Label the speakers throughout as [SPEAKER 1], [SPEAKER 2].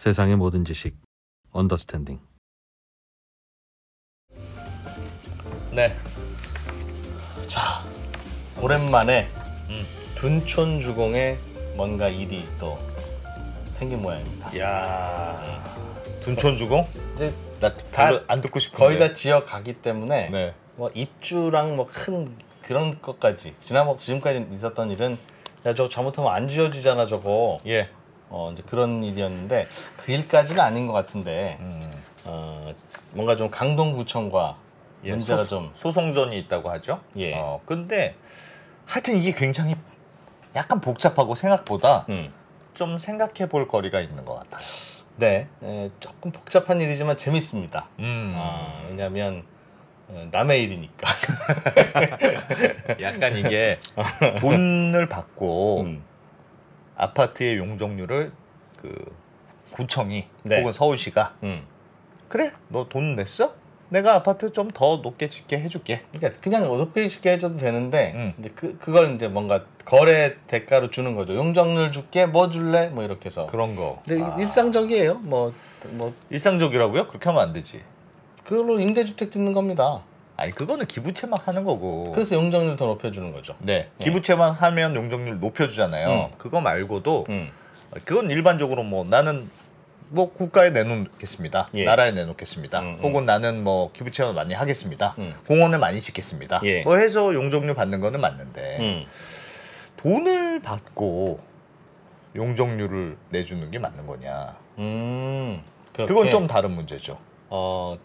[SPEAKER 1] 세상의 모든 지식 언더스탠딩
[SPEAKER 2] 네. 자, 오랜만에 둔촌 주공에 뭔가 일이 또 생긴 모양입니다.
[SPEAKER 3] 야 둔촌 주공?
[SPEAKER 2] 이제
[SPEAKER 3] 나
[SPEAKER 2] 다-
[SPEAKER 3] 안 듣고 싶은데.
[SPEAKER 2] 거의 다 지어 가기 때문에
[SPEAKER 3] 네.
[SPEAKER 2] 뭐 입주랑 뭐 큰 그런 것까지 지난번 지금까지 있었던 일은 야 저거 잘못하면 안 지어지잖아 저거
[SPEAKER 3] 예.
[SPEAKER 2] 어 이제 그런 일이었는데 그 일까지는 아닌 것 같은데
[SPEAKER 3] 음.
[SPEAKER 2] 어 뭔가 좀 강동구청과
[SPEAKER 3] 예,
[SPEAKER 2] 문제가
[SPEAKER 3] 소,
[SPEAKER 2] 좀
[SPEAKER 3] 소송전이 있다고 하죠.
[SPEAKER 2] 예.
[SPEAKER 3] 어, 근데 하여튼 이게 굉장히 약간 복잡하고 생각보다
[SPEAKER 2] 음.
[SPEAKER 3] 좀 생각해 볼 거리가 있는 것 같아요.
[SPEAKER 2] 네, 에, 조금 복잡한 일이지만 재밌습니다.
[SPEAKER 3] 음.
[SPEAKER 2] 아, 왜냐하면 어, 남의 일이니까.
[SPEAKER 3] 약간 이게 돈을 받고
[SPEAKER 2] 음.
[SPEAKER 3] 아파트의 용적률을 그 구청이
[SPEAKER 2] 네.
[SPEAKER 3] 혹은 서울시가
[SPEAKER 2] 음.
[SPEAKER 3] 그래 너 돈 냈어? 내가 아파트 좀 더 높게 짓게 해줄게.
[SPEAKER 2] 그러니까 그냥 높게 쉽게 해줘도 되는데
[SPEAKER 3] 음.
[SPEAKER 2] 이제 그 그걸 이제 뭔가 거래 대가로 주는 거죠. 용적률 줄게, 뭐 줄래, 뭐 이렇게 해서.
[SPEAKER 3] 그런 거.
[SPEAKER 2] 근데
[SPEAKER 3] 아,
[SPEAKER 2] 일상적이에요. 뭐뭐
[SPEAKER 3] 일상적이라고요? 그렇게 하면 안 되지.
[SPEAKER 2] 그걸로 임대주택 짓는 겁니다.
[SPEAKER 3] 아니 그거는 기부채만 하는 거고.
[SPEAKER 2] 그래서 용적률 더 높여주는 거죠.
[SPEAKER 3] 네 기부채만 하면 용적률 높여주잖아요.
[SPEAKER 2] 음.
[SPEAKER 3] 그거 말고도
[SPEAKER 2] 음.
[SPEAKER 3] 그건 일반적으로 뭐 나는 뭐 국가에 내놓겠습니다.
[SPEAKER 2] 예.
[SPEAKER 3] 나라에 내놓겠습니다.
[SPEAKER 2] 음, 음.
[SPEAKER 3] 혹은 나는 뭐 기부채만 많이 하겠습니다.
[SPEAKER 2] 음.
[SPEAKER 3] 공원을 많이 짓겠습니다.
[SPEAKER 2] 예.
[SPEAKER 3] 뭐 해서 용적률 받는 거는 맞는데
[SPEAKER 2] 음.
[SPEAKER 3] 돈을 받고 용적률을 내주는 게 맞는 거냐?
[SPEAKER 2] 음.
[SPEAKER 3] 그건 좀 다른 문제죠.
[SPEAKER 2] 어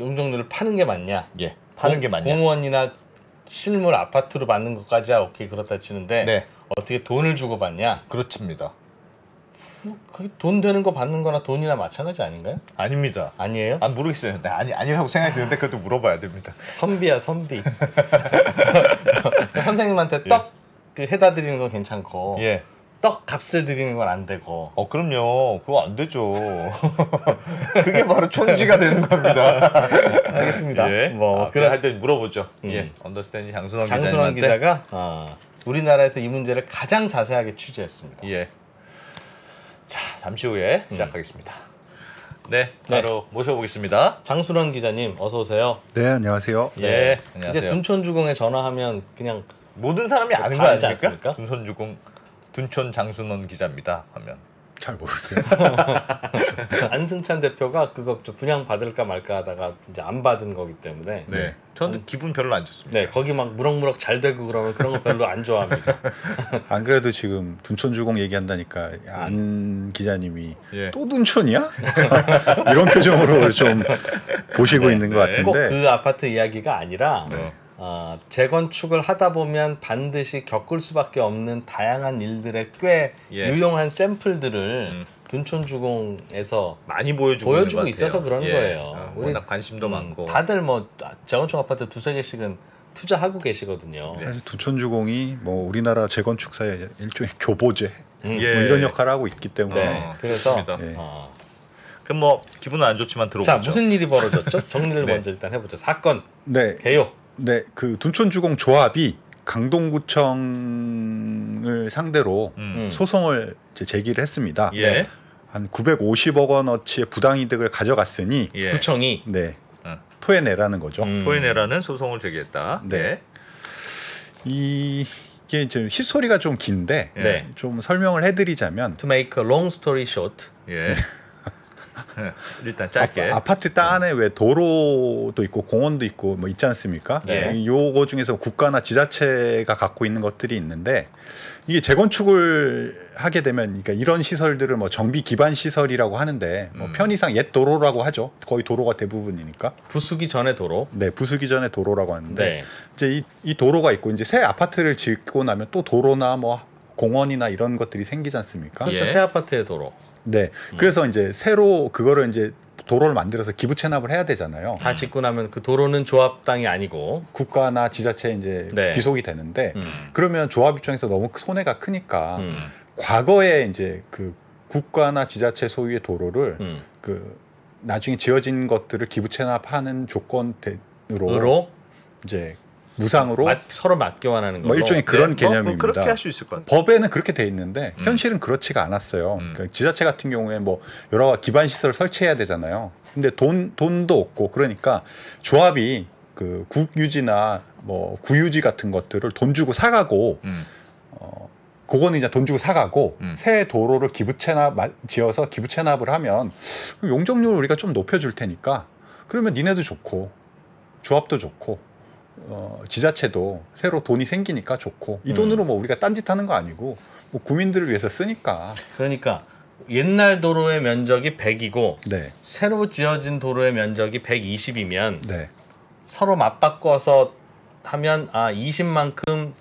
[SPEAKER 2] 용적률을 파는 게 맞냐?
[SPEAKER 3] 예, 파는
[SPEAKER 2] 공-
[SPEAKER 3] 게 맞냐?
[SPEAKER 2] 공원이나 실물 아파트로 받는 것까지야 오케이 그렇다 치는데
[SPEAKER 3] 네,
[SPEAKER 2] 어떻게 돈을 주고 받냐?
[SPEAKER 3] 그렇습니다.
[SPEAKER 2] 그게 돈 되는 거 받는 거나 돈이나 마찬가지 아닌가요?
[SPEAKER 3] 아닙니다.
[SPEAKER 2] 아니에요?
[SPEAKER 3] 아 모르겠어요. 네, 아니 아니라고 생각이 드는데 그것도 물어봐야 됩니다.
[SPEAKER 2] 선비야 선비. 선생님한테 떡그 해다 드리는 건 괜찮고
[SPEAKER 3] 예.
[SPEAKER 2] 떡 값을 드리는 건 안 되고
[SPEAKER 3] 어 그럼요. 그거 안 되죠. 그게 바로 촌지가 되는 겁니다.
[SPEAKER 2] 알겠습니다.
[SPEAKER 3] 예.
[SPEAKER 2] 뭐
[SPEAKER 3] 아, 그래 할때 물어보죠.
[SPEAKER 2] 음.
[SPEAKER 3] 예. 언더스탠딩 장순원 기자님한테.
[SPEAKER 2] 기자가 어, 우리나라에서 이 문제를 가장 자세하게 취재했습니다.
[SPEAKER 3] 예. 자 잠시 후에
[SPEAKER 2] 음.
[SPEAKER 3] 시작하겠습니다. 네, 바로 모셔보겠습니다.
[SPEAKER 2] 장순원 기자님 어서 오세요.
[SPEAKER 4] 네 안녕하세요.
[SPEAKER 3] 예, 안녕하세요.
[SPEAKER 2] 이제 둔촌주공에 전화하면 그냥
[SPEAKER 3] 모든 사람이
[SPEAKER 2] 뭐
[SPEAKER 3] 아는 다거 아닙니까?
[SPEAKER 2] 않습니까?
[SPEAKER 3] 둔촌주공 둔촌 장순원 기자입니다. 하면
[SPEAKER 4] 잘 모르세요.
[SPEAKER 2] 안승찬 대표가 그거 좀 분양 받을까 말까 하다가 이제 안 받은 거기 때문에
[SPEAKER 3] 네. 저는 기분 별로 안 좋습니다.
[SPEAKER 2] 네 거기 막 무럭무럭 잘 되고 그러면 그런 거 별로 안 좋아합니다.
[SPEAKER 4] 안 그래도 지금 둔촌 주공 얘기한다니까 안 기자님이
[SPEAKER 3] 예.
[SPEAKER 4] 또 둔촌이야? 이런 표정으로 좀 보시고
[SPEAKER 3] 네,
[SPEAKER 4] 있는 것
[SPEAKER 3] 네.
[SPEAKER 2] 꼭
[SPEAKER 4] 같은데
[SPEAKER 2] 그 아파트 이야기가 아니라
[SPEAKER 3] 네.
[SPEAKER 2] 어, 재건축을 하다 보면 반드시 겪을 수밖에 없는 다양한 일들의 꽤
[SPEAKER 3] 예.
[SPEAKER 2] 유용한 샘플들을
[SPEAKER 3] 음.
[SPEAKER 2] 둔촌주공에서
[SPEAKER 3] 많이 보여주고,
[SPEAKER 2] 보여주고 있어서. 그런
[SPEAKER 3] 예.
[SPEAKER 2] 거예요.
[SPEAKER 3] 어,
[SPEAKER 2] 우리-
[SPEAKER 3] 워낙 관심도
[SPEAKER 2] 음,
[SPEAKER 3] 많고.
[SPEAKER 2] 다들 뭐 재건축 아파트 두세 개씩은 투자하고 계시거든요.
[SPEAKER 3] 네.
[SPEAKER 4] 사실 둔촌주공이 뭐 우리나라 재건축사의 일종의 교보제
[SPEAKER 2] 음.
[SPEAKER 4] 뭐
[SPEAKER 3] 예.
[SPEAKER 4] 이런 역할을 하고 있기 때문에
[SPEAKER 2] 네.
[SPEAKER 3] 어,
[SPEAKER 2] 그래서.
[SPEAKER 4] 예.
[SPEAKER 2] 어.
[SPEAKER 3] 그럼 뭐 기분은 안 좋지만 들어보죠.
[SPEAKER 2] 자 무슨 일이 벌어졌죠? 정리를
[SPEAKER 3] 네.
[SPEAKER 2] 먼저 일단 해보죠. 사건
[SPEAKER 4] 네,
[SPEAKER 2] 개요.
[SPEAKER 4] 네, 그 둔촌주공 조합이 강동구청을 상대로
[SPEAKER 3] 음.
[SPEAKER 2] 음.
[SPEAKER 4] 소송을 이제 제기를 했습니다.
[SPEAKER 3] 예.
[SPEAKER 2] 네.
[SPEAKER 4] 한 950억 원어치의 부당이득을 가져갔으니
[SPEAKER 3] 예.
[SPEAKER 2] 구청이
[SPEAKER 4] 네
[SPEAKER 3] 어.
[SPEAKER 4] 토해내라는 거죠.
[SPEAKER 2] 음.
[SPEAKER 3] 토해내라는 소송을 제기했다.
[SPEAKER 4] 네. 이- 이게 이제 히스토리가 좀 긴데
[SPEAKER 2] 네.
[SPEAKER 4] 좀 설명을 해드리자면
[SPEAKER 2] To make a long story short.
[SPEAKER 3] 예. 일단 짧게.
[SPEAKER 4] 아, 파트 땅 안에 왜 도로도 있고 공원도 있고 뭐 있지 않습니까?
[SPEAKER 2] 네.
[SPEAKER 4] 이 요거 중에서 국가나 지자체가 갖고 있는 것들이 있는데 이게 재건축을 하게 되면 그러니까 이런 시설들을 뭐 정비 기반 시설이라고 하는데 뭐
[SPEAKER 3] 음.
[SPEAKER 4] 편의상 옛 도로라고 하죠. 거의 도로가 대부분이니까.
[SPEAKER 2] 부수기 전에 도로.
[SPEAKER 4] 네, 부수기 전에 도로라고 하는데
[SPEAKER 2] 네.
[SPEAKER 4] 이제 이, 이 도로가 있고 이제 새 아파트를 짓고 나면 또 도로나 뭐 공원이나 이런 것들이 생기지 않습니까?
[SPEAKER 2] 그렇죠.
[SPEAKER 3] 예.
[SPEAKER 2] 새 아파트의 도로.
[SPEAKER 4] 네. 그래서 이제 새로 그거를 이제 도로를 만들어서 기부 체납을 해야 되잖아요.
[SPEAKER 2] 다 짓고 나면 그 도로는 조합 땅이 아니고.
[SPEAKER 4] 국가나 지자체에 이제
[SPEAKER 2] 네.
[SPEAKER 4] 귀속이 되는데
[SPEAKER 2] 음.
[SPEAKER 4] 그러면 조합 입장에서 너무 손해가 크니까
[SPEAKER 2] 음.
[SPEAKER 4] 과거에 이제 그 국가나 지자체 소유의 도로를
[SPEAKER 2] 음.
[SPEAKER 4] 그 나중에 지어진 것들을 기부 체납하는 조건으로
[SPEAKER 2] 으로
[SPEAKER 4] 이제 무상으로
[SPEAKER 2] 맞- 서로 맞교환하는 걸로.
[SPEAKER 4] 뭐 일종의 그런
[SPEAKER 3] 네, 뭐, 뭐
[SPEAKER 4] 개념입니다.
[SPEAKER 3] 그렇게 할 수 있을 것 같아요.
[SPEAKER 4] 법에는 그렇게 돼 있는데 현실은 그렇지가 않았어요.
[SPEAKER 3] 음.
[SPEAKER 4] 그러니까 지자체 같은 경우에 뭐 여러 가지 기반 시설을 설치해야 되잖아요. 근데 돈 돈도 없고 그러니까 조합이 그 국유지나 뭐 구유지 같은 것들을 돈 주고 사가고
[SPEAKER 3] 음.
[SPEAKER 4] 그거는 이제 돈 주고 사가고
[SPEAKER 3] 음.
[SPEAKER 4] 새 도로를 기부 체납 마- 지어서 기부 체납을 하면 용적률을 우리가 좀 높여줄 테니까 그러면 니네도 좋고 조합도 좋고 어, 지자체도 새로 돈이 생기니까 좋고 이 돈으로 뭐 우리가 딴짓하는 거 아니고 뭐 구민들을 위해서 쓰니까.
[SPEAKER 2] 그러니까 옛날 도로의 면적이 100이고
[SPEAKER 4] 네,
[SPEAKER 2] 새로 지어진 도로의 면적이 120이면
[SPEAKER 4] 네,
[SPEAKER 2] 서로 맞바꿔서 하면 아 20만큼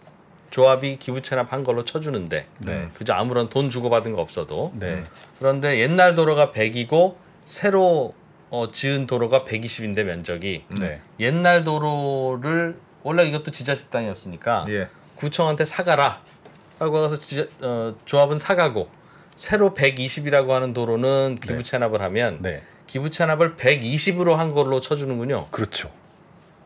[SPEAKER 2] 조합이 기부 체납한 걸로 쳐주는데.
[SPEAKER 4] 네.
[SPEAKER 2] 그죠 아무런 돈 주고 받은 거 없어도.
[SPEAKER 4] 네,
[SPEAKER 2] 그런데 옛날 도로가 100이고 새로 어, 지은 도로가 120인데 면적이
[SPEAKER 4] 네,
[SPEAKER 2] 옛날 도로를 원래 이것도 지자체 땅이었으니까
[SPEAKER 3] 예.
[SPEAKER 2] 구청한테 사가라 라고 해서 지자, 어, 조합은 사가고 새로 120이라고 하는 도로는 기부
[SPEAKER 4] 네.
[SPEAKER 2] 체납을 하면
[SPEAKER 4] 네,
[SPEAKER 2] 기부 체납을 120으로 한 걸로 쳐주는군요.
[SPEAKER 4] 그렇죠,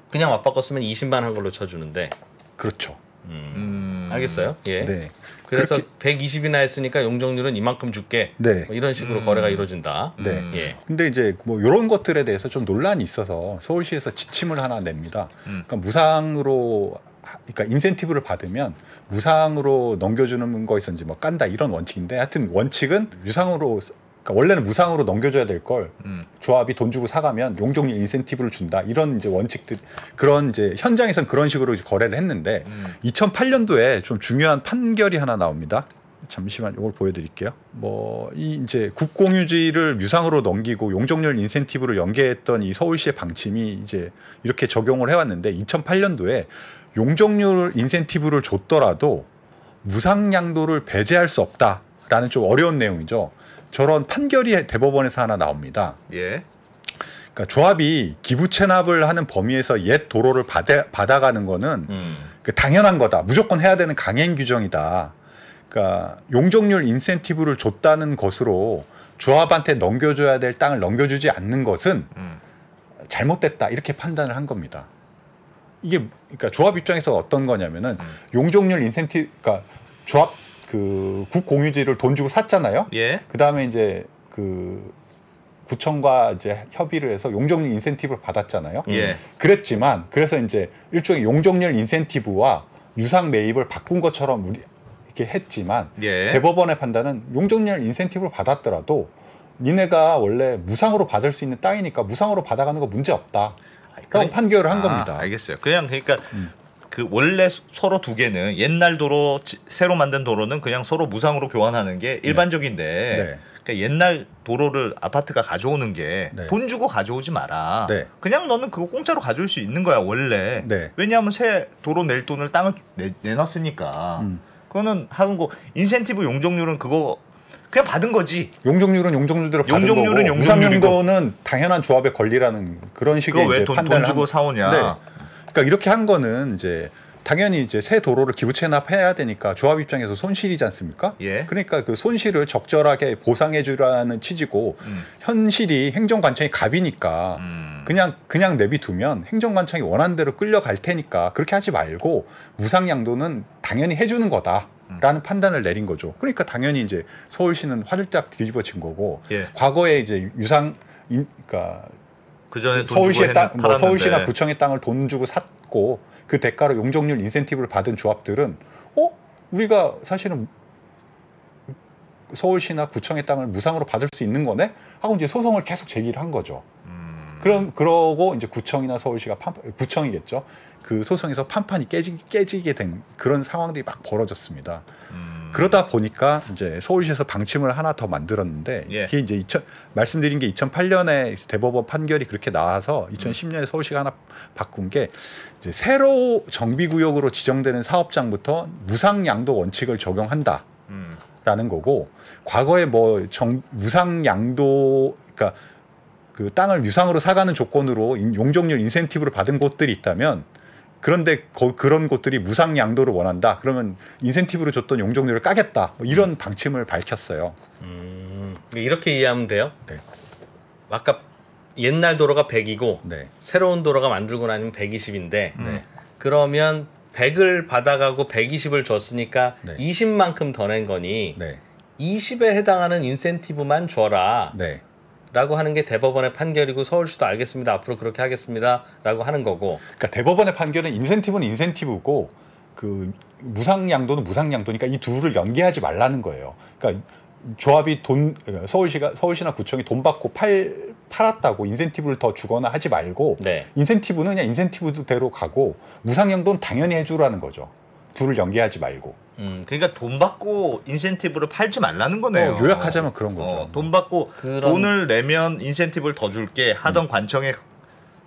[SPEAKER 2] 그냥 맞바꿨으면 20만 한 걸로 쳐주는데
[SPEAKER 4] 그렇죠.
[SPEAKER 3] 음.
[SPEAKER 2] 알겠어요? 예.
[SPEAKER 4] 네,
[SPEAKER 2] 그래서
[SPEAKER 4] 그렇게-
[SPEAKER 2] 120이나 했으니까 용적률은 이만큼 줄게.
[SPEAKER 4] 네.
[SPEAKER 2] 뭐 이런 식으로
[SPEAKER 3] 음.
[SPEAKER 2] 거래가 이루어진다.
[SPEAKER 4] 네.
[SPEAKER 3] 음.
[SPEAKER 2] 예.
[SPEAKER 4] 근데 이제 뭐 이런 것들에 대해서 좀 논란이 있어서 서울시에서 지침을 하나 냅니다.
[SPEAKER 3] 음.
[SPEAKER 4] 그러니까 무상으로 하- 그러니까 인센티브를 받으면 무상으로 넘겨주는 거에서 이제 뭐 깐다 이런 원칙인데 하여튼 원칙은 유상으로 그러니까 원래는 무상으로 넘겨줘야 될걸
[SPEAKER 3] 음.
[SPEAKER 4] 조합이 돈 주고 사가면 용적률 인센티브를 준다 이런 이제 원칙들 그런 이제 현장에선 그런 식으로 거래를 했는데
[SPEAKER 3] 음.
[SPEAKER 4] 2008년도에 좀 중요한 판결이 하나 나옵니다. 잠시만 이걸 보여드릴게요. 뭐 이 이제 국공유지를 유상으로 넘기고 용적률 인센티브를 연계했던 이 서울시의 방침이 이제 이렇게 적용을 해왔는데 2008년도에 용적률 인센티브를 줬더라도 무상양도를 배제할 수 없다라는 좀 어려운 내용이죠. 저런 판결이 대법원에서 하나 나옵니다.
[SPEAKER 3] 예.
[SPEAKER 4] 그러니까 조합이 기부 체납을 하는 범위에서 옛 도로를 받아, 받아가는 거는
[SPEAKER 2] 음.
[SPEAKER 4] 그 당연한 거다. 무조건 해야 되는 강행 규정이다. 그러니까 용적률 인센티브를 줬다는 것으로 조합한테 넘겨줘야 될 땅을 넘겨주지 않는 것은
[SPEAKER 3] 음.
[SPEAKER 4] 잘못됐다 이렇게 판단을 한 겁니다. 이게 그러니까 조합 입장에서 어떤 거냐면은
[SPEAKER 3] 음.
[SPEAKER 4] 용적률 인센티브 그러니까 조합 그 국공유지를 돈 주고 샀잖아요.
[SPEAKER 3] 예.
[SPEAKER 4] 그 다음에 이제 그 구청과 이제 협의를 해서 용적률 인센티브를 받았잖아요.
[SPEAKER 3] 예.
[SPEAKER 4] 그랬지만 그래서 이제 일종의 용적률 인센티브와 유상 매입을 바꾼 것처럼 우리 이렇게 했지만
[SPEAKER 3] 예.
[SPEAKER 4] 대법원의 판단은 용적률 인센티브를 받았더라도 니네가 원래 무상으로 받을 수 있는 땅이니까 무상으로 받아가는 거 문제 없다. 라고
[SPEAKER 3] 그래-
[SPEAKER 4] 판결을 한
[SPEAKER 3] 아,
[SPEAKER 4] 겁니다.
[SPEAKER 3] 알겠어요. 그냥 그러니까
[SPEAKER 4] 음.
[SPEAKER 3] 그 원래 소- 서로 두 개는 옛날 도로 지- 새로 만든 도로는 그냥 서로 무상으로 교환하는 게 일반적인데
[SPEAKER 4] 네.
[SPEAKER 3] 그러니까 옛날 도로를 아파트가 가져오는 게
[SPEAKER 4] 네.
[SPEAKER 3] 돈 주고 가져오지 마라.
[SPEAKER 4] 네.
[SPEAKER 3] 그냥 너는 그거 공짜로 가져올 수 있는 거야 원래.
[SPEAKER 4] 네.
[SPEAKER 3] 왜냐하면 새 도로 낼 돈을 땅을 내, 내놨으니까.
[SPEAKER 4] 음.
[SPEAKER 3] 그거는 하는 거 인센티브 용적률은 그거 그냥 받은 거지.
[SPEAKER 4] 용적률은 용적률대로 받은
[SPEAKER 3] 용적률은
[SPEAKER 4] 거고. 무상용도는 당연한 조합의 권리라는 그런 식의 이제
[SPEAKER 3] 돈
[SPEAKER 4] 판단을
[SPEAKER 3] 주고
[SPEAKER 4] 한-
[SPEAKER 3] 사오냐.
[SPEAKER 4] 네. 그러니까 이렇게 한 거는 이제 당연히 이제 새 도로를 기부 체납해야 되니까 조합 입장에서 손실이지 않습니까?
[SPEAKER 3] 예.
[SPEAKER 4] 그러니까 그 손실을 적절하게 보상해 주라는 취지고
[SPEAKER 3] 음.
[SPEAKER 4] 현실이 행정 관청이 갑이니까
[SPEAKER 3] 음.
[SPEAKER 4] 그냥 그냥 내비두면 행정 관청이 원하는 대로 끌려갈 테니까 그렇게 하지 말고 무상 양도는 당연히 해 주는 거다 라는 판단을 내린 거죠. 그러니까 당연히 이제 서울시는 화들짝 뒤집어진 거고
[SPEAKER 3] 예.
[SPEAKER 4] 과거에 이제 유상 인- 그러니까
[SPEAKER 3] 그 전에 돈
[SPEAKER 4] 서울시의
[SPEAKER 3] 주고
[SPEAKER 4] 땅,
[SPEAKER 3] 했,
[SPEAKER 4] 뭐. 서울시나 구청의 땅을 돈 주고 샀고 그 대가로 용적률 인센티브를 받은 조합들은 어 우리가 사실은 서울시나 구청의 땅을 무상으로 받을 수 있는 거네 하고 이제 소송을 계속 제기를 한 거죠.
[SPEAKER 3] 음.
[SPEAKER 4] 그럼 그러고 이제 구청이나 서울시가 판, 구청이겠죠. 그 소송에서 판판이 깨지, 깨지게 된 그런 상황들이 막 벌어졌습니다.
[SPEAKER 3] 음.
[SPEAKER 4] 그러다 보니까 이제 서울시에서 방침을 하나 더 만들었는데
[SPEAKER 3] 예.
[SPEAKER 4] 이게 이제 2000, 말씀드린 게 2008년에 대법원 판결이 그렇게 나와서 2010년에 서울시가 하나 바꾼 게 이제 새로 정비구역으로 지정되는 사업장부터 무상 양도 원칙을 적용한다.
[SPEAKER 3] 음.
[SPEAKER 4] 라는 거고 과거에 뭐 정, 무상 양도 그러니까 그 땅을 유상으로 사가는 조건으로 인- 용적률 인센티브를 받은 곳들이 있다면 그런데 거, 그런 곳들이 무상 양도를 원한다 그러면 인센티브로 줬던 용적률을 까겠다 뭐 이런 방침을 밝혔어요.
[SPEAKER 2] 음. 이렇게 이해하면 돼요.
[SPEAKER 4] 네.
[SPEAKER 2] 아까 옛날 도로가 100이고
[SPEAKER 4] 네,
[SPEAKER 2] 새로운 도로가 만들고 나면 120인데
[SPEAKER 4] 네,
[SPEAKER 2] 그러면 100을 받아가고 120을 줬으니까
[SPEAKER 4] 네.
[SPEAKER 2] 20만큼 더 낸 거니
[SPEAKER 4] 네,
[SPEAKER 2] 20에 해당하는 인센티브만 줘라
[SPEAKER 4] 네,
[SPEAKER 2] 라고 하는 게 대법원의 판결이고 서울시도 알겠습니다 앞으로 그렇게 하겠습니다 라고 하는 거고
[SPEAKER 4] 그러니까 대법원의 판결은 인센티브는 인센티브고 그 무상양도는 무상양도니까 이 둘을 연계하지 말라는 거예요. 그러니까 조합이 돈 서울시가 서울시나 구청이 돈 받고 팔 팔았다고 인센티브를 더 주거나 하지 말고
[SPEAKER 2] 네.
[SPEAKER 4] 인센티브는 그냥 인센티브대로 가고 무상양도는 당연히 해주라는 거죠. 둘을 연계하지 말고
[SPEAKER 2] 음,
[SPEAKER 3] 그러니까 돈 받고 인센티브를 팔지 말라는 거네요.
[SPEAKER 4] 어, 요약하자면 그런 거죠.
[SPEAKER 3] 어, 돈 받고
[SPEAKER 2] 그런-
[SPEAKER 3] 돈을 내면 인센티브를 더 줄게 하던 관청의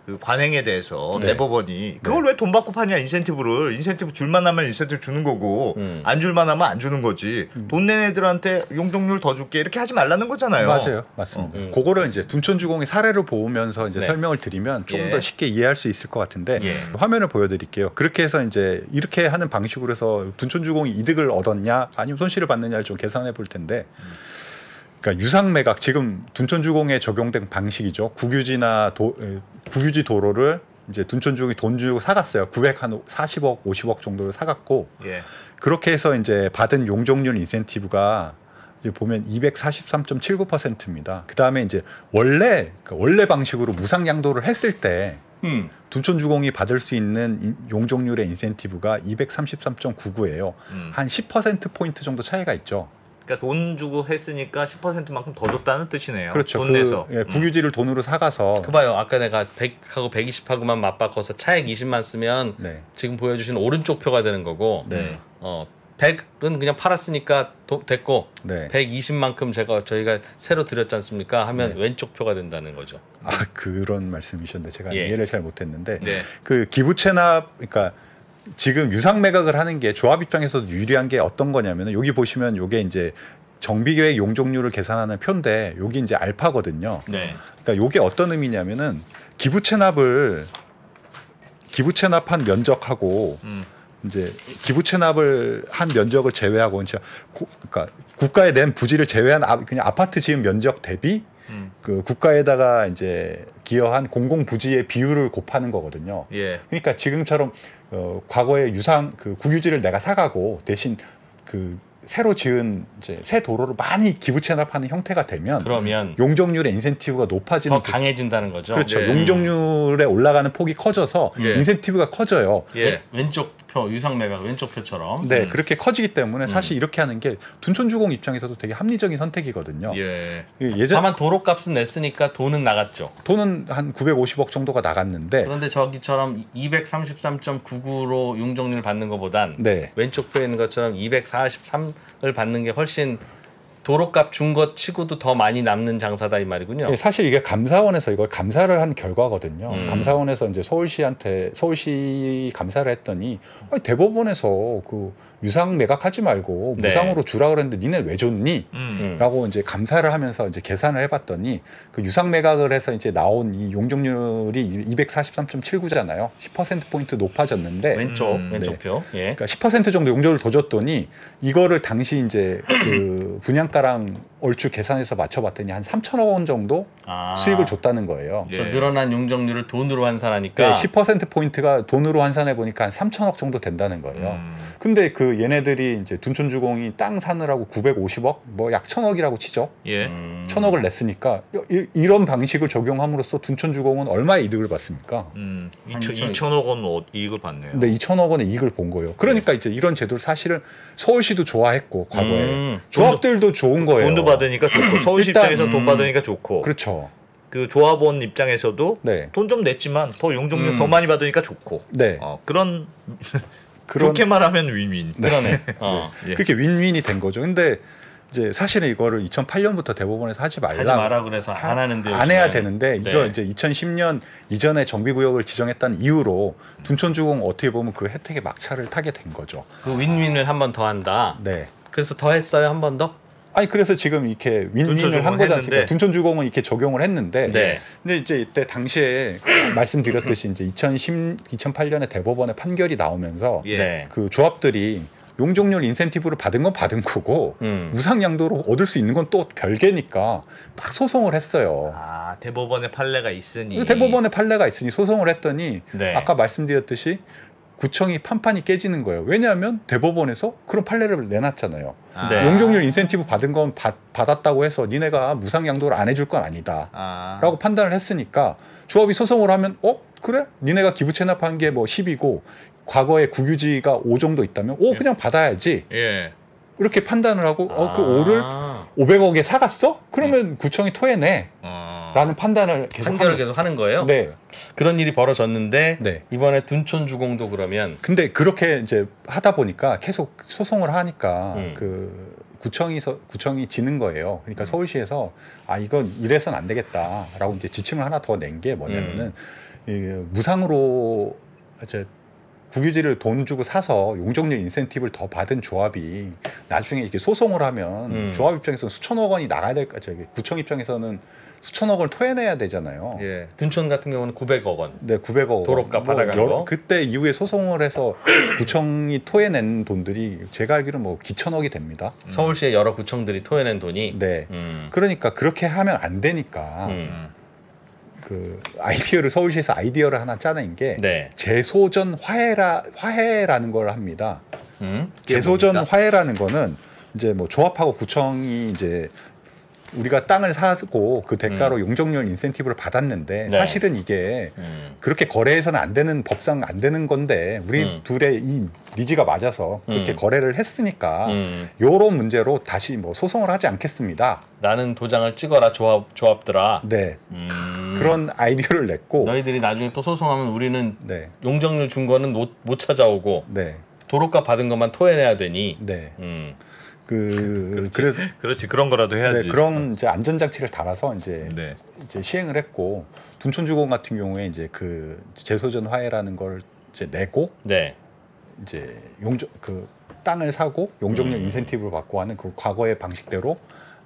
[SPEAKER 3] 그 관행에 대해서
[SPEAKER 4] 네.
[SPEAKER 3] 대법원이 그걸 왜 돈 받고 파냐 인센티브를 인센티브 줄만 하면 인센티브 주는 거고
[SPEAKER 2] 음.
[SPEAKER 3] 안 줄만 하면 안 주는 거지 돈낸 애들한테 용적률 더 줄게 이렇게 하지 말라는 거잖아요.
[SPEAKER 4] 맞아요, 맞습니다.
[SPEAKER 2] 어, 음.
[SPEAKER 4] 그거를 이제 둔촌주공의 사례를 보면서 이제
[SPEAKER 3] 네.
[SPEAKER 4] 설명을 드리면 조금
[SPEAKER 3] 예.
[SPEAKER 4] 더 쉽게 이해할 수 있을 것 같은데
[SPEAKER 2] 예.
[SPEAKER 4] 화면을 보여드릴게요. 그렇게 해서 이제 이렇게 하는 방식으로 해서 둔촌주공이 이득을 얻었냐 아니면 손실을 받느냐를 좀 계산해 볼 텐데. 그러니까 유상 매각 지금 둔촌주공에 적용된 방식이죠. 국유지나 도, 에, 국유지 도로를 이제 둔촌주공이 돈 주고 사갔어요. 900한 40억, 50억 정도를 사갔고
[SPEAKER 3] 예.
[SPEAKER 4] 그렇게 해서 이제 받은 용적률 인센티브가 보면 243.79%입니다. 그 다음에 이제 원래 그 원래 방식으로 무상 양도를 했을 때
[SPEAKER 2] 음.
[SPEAKER 4] 둔촌주공이 받을 수 있는 인- 용적률의 인센티브가 233.99예요.
[SPEAKER 3] 음.
[SPEAKER 4] 한 10% 포인트 정도 차이가 있죠.
[SPEAKER 3] 그러니까 돈 주고 했으니까 10%만큼 더 줬다는 뜻이네요.
[SPEAKER 4] 그렇죠.
[SPEAKER 3] 돈
[SPEAKER 4] 그,
[SPEAKER 3] 내서.
[SPEAKER 4] 예, 국유지를 돈으로 사가서
[SPEAKER 2] 그 봐요 아까 내가 100하고 120하고만 맞바꿔서 차액 20만 쓰면
[SPEAKER 4] 네.
[SPEAKER 2] 지금 보여주신 오른쪽 표가 되는 거고
[SPEAKER 4] 네.
[SPEAKER 2] 어 100은 그냥 팔았으니까 도- 됐고
[SPEAKER 4] 네.
[SPEAKER 2] 120만큼 제가 저희가 새로 드렸지 않습니까 하면
[SPEAKER 4] 네.
[SPEAKER 2] 왼쪽 표가 된다는 거죠.
[SPEAKER 4] 아 그런 말씀이셨는데 제가
[SPEAKER 2] 예.
[SPEAKER 4] 이해를 잘 못했는데
[SPEAKER 3] 네.
[SPEAKER 4] 그 기부 체납 그러니까 지금 유상 매각을 하는 게 조합 입장에서도 유리한 게 어떤 거냐면은 여기 보시면 요게 이제 정비계획 용적률을 계산하는 표인데 여기 이제 알파거든요.
[SPEAKER 2] 네.
[SPEAKER 4] 그러니까 요게 어떤 의미냐면은 기부 체납을 기부 체납한 면적하고
[SPEAKER 3] 음.
[SPEAKER 4] 이제 기부 체납을 한 면적을 제외하고 고- 그러니까 국가에 낸 부지를 제외한 아- 그냥 아파트 지은 면적 대비
[SPEAKER 3] 음.
[SPEAKER 4] 그 국가에다가 이제 기여한 공공 부지의 비율을 곱하는 거거든요.
[SPEAKER 3] 예.
[SPEAKER 4] 그러니까 지금처럼 어, 과거에 유상 그 국유지를 내가 사가고 대신 그 새로 지은 이제 새 도로를 많이 기부 체납하는 형태가 되면
[SPEAKER 2] 그러면
[SPEAKER 4] 용적률의 인센티브가 높아지는
[SPEAKER 2] 더 강해진다는 거죠.
[SPEAKER 4] 그렇죠.
[SPEAKER 3] 네.
[SPEAKER 4] 용적률에 올라가는 폭이 커져서
[SPEAKER 3] 예.
[SPEAKER 4] 인센티브가 커져요.
[SPEAKER 3] 예.
[SPEAKER 2] 왼쪽 표 유상 매각 왼쪽 표처럼.
[SPEAKER 4] 네,
[SPEAKER 3] 음.
[SPEAKER 4] 그렇게 커지기 때문에 사실 이렇게 하는 게 둔촌 주공 입장에서도 되게 합리적인 선택이거든요.
[SPEAKER 3] 예.
[SPEAKER 4] 그 예전
[SPEAKER 2] 다만 도로값은 냈으니까 돈은 나갔죠.
[SPEAKER 4] 돈은 한 950억 정도가 나갔는데
[SPEAKER 2] 그런데 저기처럼 233.99로 용적률 받는 것보단
[SPEAKER 4] 네.
[SPEAKER 2] 왼쪽 표에 있는 것처럼 243을 받는 게 훨씬 도로값 준 것 치고도 더 많이 남는 장사다 이 말이군요.
[SPEAKER 4] 예, 사실 이게 감사원에서 이걸 감사를 한 결과거든요.
[SPEAKER 2] 음.
[SPEAKER 4] 감사원에서 이제 서울시한테 서울시 감사를 했더니 아니, 대법원에서 그 유상 매각하지 말고
[SPEAKER 2] 네.
[SPEAKER 4] 무상으로 주라 그랬는데 니네 왜 줬니?
[SPEAKER 3] 음.
[SPEAKER 2] 음.
[SPEAKER 4] 라고 이제 감사를 하면서 이제 계산을 해봤더니 그 유상 매각을 해서 이제 나온 이 용적률이 243.79잖아요. 10% 포인트 높아졌는데
[SPEAKER 2] 왼쪽
[SPEAKER 3] 음,
[SPEAKER 2] 왼쪽
[SPEAKER 4] 네.
[SPEAKER 2] 표. 예.
[SPEAKER 4] 그러니까 10% 정도 용적을 더 줬더니 이거를 당시 이제 그 분양 가랑 얼추 계산해서 맞춰봤더니 한 3천억 원 정도
[SPEAKER 2] 아.
[SPEAKER 4] 수익을 줬다는 거예요.
[SPEAKER 3] 예.
[SPEAKER 2] 저 늘어난 용적률을 돈으로 환산하니까
[SPEAKER 4] 네, 10% 포인트가 돈으로 환산해 보니까 한 3천억 정도 된다는 거예요.
[SPEAKER 3] 음.
[SPEAKER 4] 근데 그 얘네들이 이제 둔촌주공이 땅 사느라고 950억, 뭐 약 천억이라고 치죠.
[SPEAKER 3] 예.
[SPEAKER 2] 음.
[SPEAKER 4] 천억을 냈으니까 이, 이런 방식을 적용함으로써 둔촌주공은 얼마의 이득을 받습니까?
[SPEAKER 3] 음.
[SPEAKER 2] 한
[SPEAKER 3] 2천,
[SPEAKER 2] 이천-
[SPEAKER 3] 2천 억 원 어- 이익을 받네요.
[SPEAKER 4] 근데 2천억 원의 이익을 본 거예요. 그러니까 이제 이런 제도를 사실은 서울시도 좋아했고 과거에
[SPEAKER 2] 음.
[SPEAKER 4] 조합들도 좋은 거예요.
[SPEAKER 3] 돈도 받으니까 좋고 서울시
[SPEAKER 4] 일단-
[SPEAKER 3] 입장에서 돈
[SPEAKER 2] 음.
[SPEAKER 3] 받으니까 좋고
[SPEAKER 4] 그렇죠.
[SPEAKER 3] 그 조합원 입장에서도
[SPEAKER 4] 네,
[SPEAKER 3] 돈좀 냈지만 더 용적률
[SPEAKER 2] 음.
[SPEAKER 3] 더 많이 받으니까 좋고
[SPEAKER 4] 네.
[SPEAKER 3] 어, 그런
[SPEAKER 4] 그런
[SPEAKER 3] 좋게 말하면 윈윈.
[SPEAKER 2] 그러네. 어.
[SPEAKER 3] 예.
[SPEAKER 4] 그게 윈윈이 된 거죠. 근데 이제 사실은 이거를 2008년부터 대법원에서 하지 말라.
[SPEAKER 2] 하지 마라 그래서 안 하는데
[SPEAKER 4] 안 해야 되는데 이거
[SPEAKER 2] 네.
[SPEAKER 4] 이제 2010년 이전에 정비구역을 지정했다는 이유로 둔촌주공 어떻게 보면 그 혜택의 막차를 타게 된 거죠.
[SPEAKER 2] 그 윈윈을 한 번 더 한다.
[SPEAKER 4] 네.
[SPEAKER 2] 그래서 더 했어요 한 번 더?
[SPEAKER 4] 아니 그래서 지금 이렇게 윈윈을 한 거지 않습니까?
[SPEAKER 3] 했는데.
[SPEAKER 4] 둔촌주공은 이렇게 적용을 했는데
[SPEAKER 2] 네.
[SPEAKER 4] 근데 이제 이때 당시에 말씀드렸듯이 이제 2010 2008년에 대법원의 판결이 나오면서
[SPEAKER 3] 예.
[SPEAKER 2] 네.
[SPEAKER 4] 그 조합들이 용적률 인센티브를 받은 건 받은 거고
[SPEAKER 2] 음.
[SPEAKER 4] 무상양도로 얻을 수 있는 건 또 별개니까 막 소송을 했어요.
[SPEAKER 3] 아 대법원의 판례가 있으니
[SPEAKER 4] 대법원의 판례가 있으니 소송을 했더니
[SPEAKER 2] 네.
[SPEAKER 4] 아까 말씀드렸듯이 구청이 판판이 깨지는 거예요. 왜냐하면 대법원에서 그런 판례를 내놨잖아요.
[SPEAKER 2] 네.
[SPEAKER 4] 용적률 인센티브 받은 건 받, 받았다고 해서 니네가 무상 양도를 안 해줄 건 아니다.
[SPEAKER 3] 아.
[SPEAKER 4] 라고 판단을 했으니까 조합이 소송을 하면 어 그래 니네가 기부 체납한 게 뭐 10이고 과거에 국유지가 5 정도 있다면 오 그냥 받아야지
[SPEAKER 3] 예.
[SPEAKER 4] 이렇게 판단을 하고 어그
[SPEAKER 2] 아.
[SPEAKER 4] 5를 500억에 사갔어? 그러면 구청이 토해내
[SPEAKER 3] 어.
[SPEAKER 4] 라는 판단을 계속
[SPEAKER 2] 판결을
[SPEAKER 4] 하는
[SPEAKER 2] 계속 하는 거예요.
[SPEAKER 4] 네.
[SPEAKER 2] 그런 일이 벌어졌는데
[SPEAKER 4] 네.
[SPEAKER 2] 이번에 둔촌 주공도 그러면
[SPEAKER 4] 근데 그렇게 이제 하다 보니까 계속 소송을 하니까
[SPEAKER 2] 음.
[SPEAKER 4] 그 구청이 서 구청이 지는 거예요. 그러니까 서울시에서 아 이건 이래선 안 되겠다라고 이제 지침을 하나 더 낸 게 뭐냐면은 이 무상으로 이제 국유지를 돈 주고 사서 용적률 인센티브를 더 받은 조합이 나중에 이렇게 소송을 하면
[SPEAKER 2] 음.
[SPEAKER 4] 조합 입장에서는 수천억 원이 나가야 될까 저기 구청 입장에서는 수천억 원을 토해내야 되잖아요.
[SPEAKER 2] 예. 둔촌 같은 경우는 900억 원.
[SPEAKER 4] 네, 900억
[SPEAKER 2] 도로가 받아간 거.
[SPEAKER 4] 그때 이후에 소송을 해서 구청이 토해낸 돈들이 제가 알기로 뭐 기천억이 됩니다.
[SPEAKER 2] 서울시의 여러 구청들이 토해낸 돈이
[SPEAKER 4] 네.
[SPEAKER 2] 음.
[SPEAKER 4] 그러니까 그렇게 하면 안 되니까
[SPEAKER 2] 음.
[SPEAKER 4] 그 아이디어를 서울시에서 아이디어를 하나 짜낸 게
[SPEAKER 2] 네.
[SPEAKER 4] 재소전 화해라 화해라는 걸 합니다.
[SPEAKER 2] 음.
[SPEAKER 4] 재소전 화해라는 거는 이제 뭐 조합하고 구청이 이제 우리가 땅을 사고 그 대가로 용적률 인센티브를 받았는데
[SPEAKER 2] 음. 네.
[SPEAKER 4] 사실은 이게
[SPEAKER 2] 음.
[SPEAKER 4] 그렇게 거래해서는 안 되는 법상 안 되는 건데 우리
[SPEAKER 2] 음.
[SPEAKER 4] 둘의 이 니즈가 맞아서 그렇게
[SPEAKER 2] 음.
[SPEAKER 4] 거래를 했으니까
[SPEAKER 2] 음.
[SPEAKER 4] 요런 문제로 다시 뭐 소송을 하지 않겠습니다.
[SPEAKER 2] 라는 도장을 찍어라 조합 조합들아.
[SPEAKER 4] 네
[SPEAKER 2] 음.
[SPEAKER 4] 그런 아이디어를 냈고
[SPEAKER 2] 너희들이 나중에 또 소송하면 우리는
[SPEAKER 4] 네
[SPEAKER 2] 용적률 준 거는 못, 못 찾아오고
[SPEAKER 4] 네,
[SPEAKER 2] 도로가 받은 것만 토해내야 되니.
[SPEAKER 4] 네.
[SPEAKER 2] 음.
[SPEAKER 4] 그 그래서
[SPEAKER 3] 그렇지 그런 거라도 해야지.
[SPEAKER 4] 네, 그런 이제 안전 장치를 달아서 이제
[SPEAKER 3] 네.
[SPEAKER 4] 이제 시행을 했고 둔촌주공 같은 경우에 이제 그 재소전 화해라는 걸 이제 내고
[SPEAKER 2] 네.
[SPEAKER 4] 이제 용적 그 땅을 사고 용적률
[SPEAKER 2] 음.
[SPEAKER 4] 인센티브를 받고 하는 그 과거의 방식대로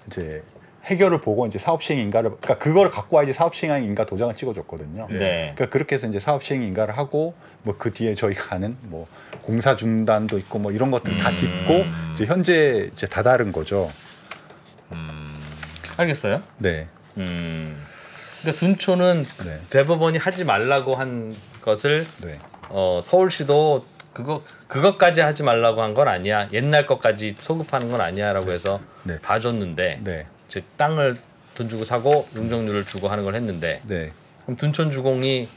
[SPEAKER 4] 이제 해결을 보고 이제 사업 시행 인가를 그러니까 그걸 갖고 와야지 사업 시행 인가 도장을 찍어줬거든요.
[SPEAKER 2] 네.
[SPEAKER 4] 그러니까 그렇게 해서 이제 사업 시행 인가를 하고 뭐 그 뒤에 저희가 하는 뭐 공사 중단도 있고 뭐 이런 것들 다
[SPEAKER 2] 음.
[SPEAKER 4] 딛고 이제 현재 이제 다다른 거죠.
[SPEAKER 2] 알겠어요.
[SPEAKER 4] 네.
[SPEAKER 2] 음. 그러니까 둔촌은
[SPEAKER 4] 네.
[SPEAKER 2] 대법원이 하지 말라고 한 것을
[SPEAKER 4] 네.
[SPEAKER 2] 어, 서울시도 그거 그것까지 하지 말라고 한 건 아니야. 옛날 것까지 소급하는 건 아니야라고 해서
[SPEAKER 4] 네.
[SPEAKER 2] 봐줬는데
[SPEAKER 4] 네.
[SPEAKER 2] 즉 땅을 돈 주고 사고 용적률을 주고 하는 걸 했는데
[SPEAKER 4] 네.
[SPEAKER 2] 그럼 둔촌 주공이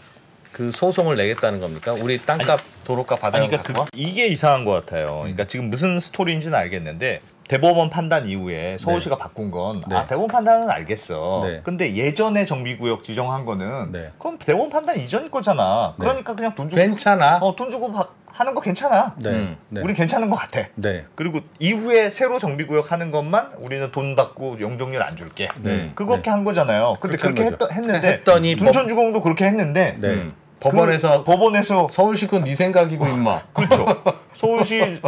[SPEAKER 2] 그 소송을 내겠다는 겁니까? 우리 땅값 도로값 받아야
[SPEAKER 3] 아니 그러니까 그, 이게 이상한 것 같아요. 그러니까 지금 무슨 스토리인지는 알겠는데 대법원 판단 이후에 서울시가 바꾼 건
[SPEAKER 4] 네.
[SPEAKER 3] 아, 대법원 판단은 알겠어.
[SPEAKER 4] 네.
[SPEAKER 3] 근데 예전에 정비구역 지정한 거는
[SPEAKER 4] 네.
[SPEAKER 3] 그럼 대법원 판단 이전 거잖아.
[SPEAKER 4] 네.
[SPEAKER 3] 그러니까 그냥 돈 주고
[SPEAKER 2] 괜찮아.
[SPEAKER 3] 어, 돈 주고 바- 하는 거 괜찮아.
[SPEAKER 4] 네.
[SPEAKER 2] 음.
[SPEAKER 4] 네.
[SPEAKER 3] 우리 괜찮은 것 같아.
[SPEAKER 4] 네.
[SPEAKER 3] 그리고 이후에 새로 정비구역 하는 것만 우리는 돈 받고 용적률 안 줄게.
[SPEAKER 4] 네.
[SPEAKER 3] 그렇게
[SPEAKER 4] 네.
[SPEAKER 3] 한 거잖아요. 근데
[SPEAKER 4] 그렇게 한
[SPEAKER 3] 그렇게 했, 했는데
[SPEAKER 2] 했더니
[SPEAKER 3] 둔촌주공도 그렇게 했는데
[SPEAKER 4] 네.
[SPEAKER 2] 음. 법원에서
[SPEAKER 3] 그 법원에서
[SPEAKER 2] 서울시 건 네 생각이고 임마.
[SPEAKER 3] 그렇죠. 서울시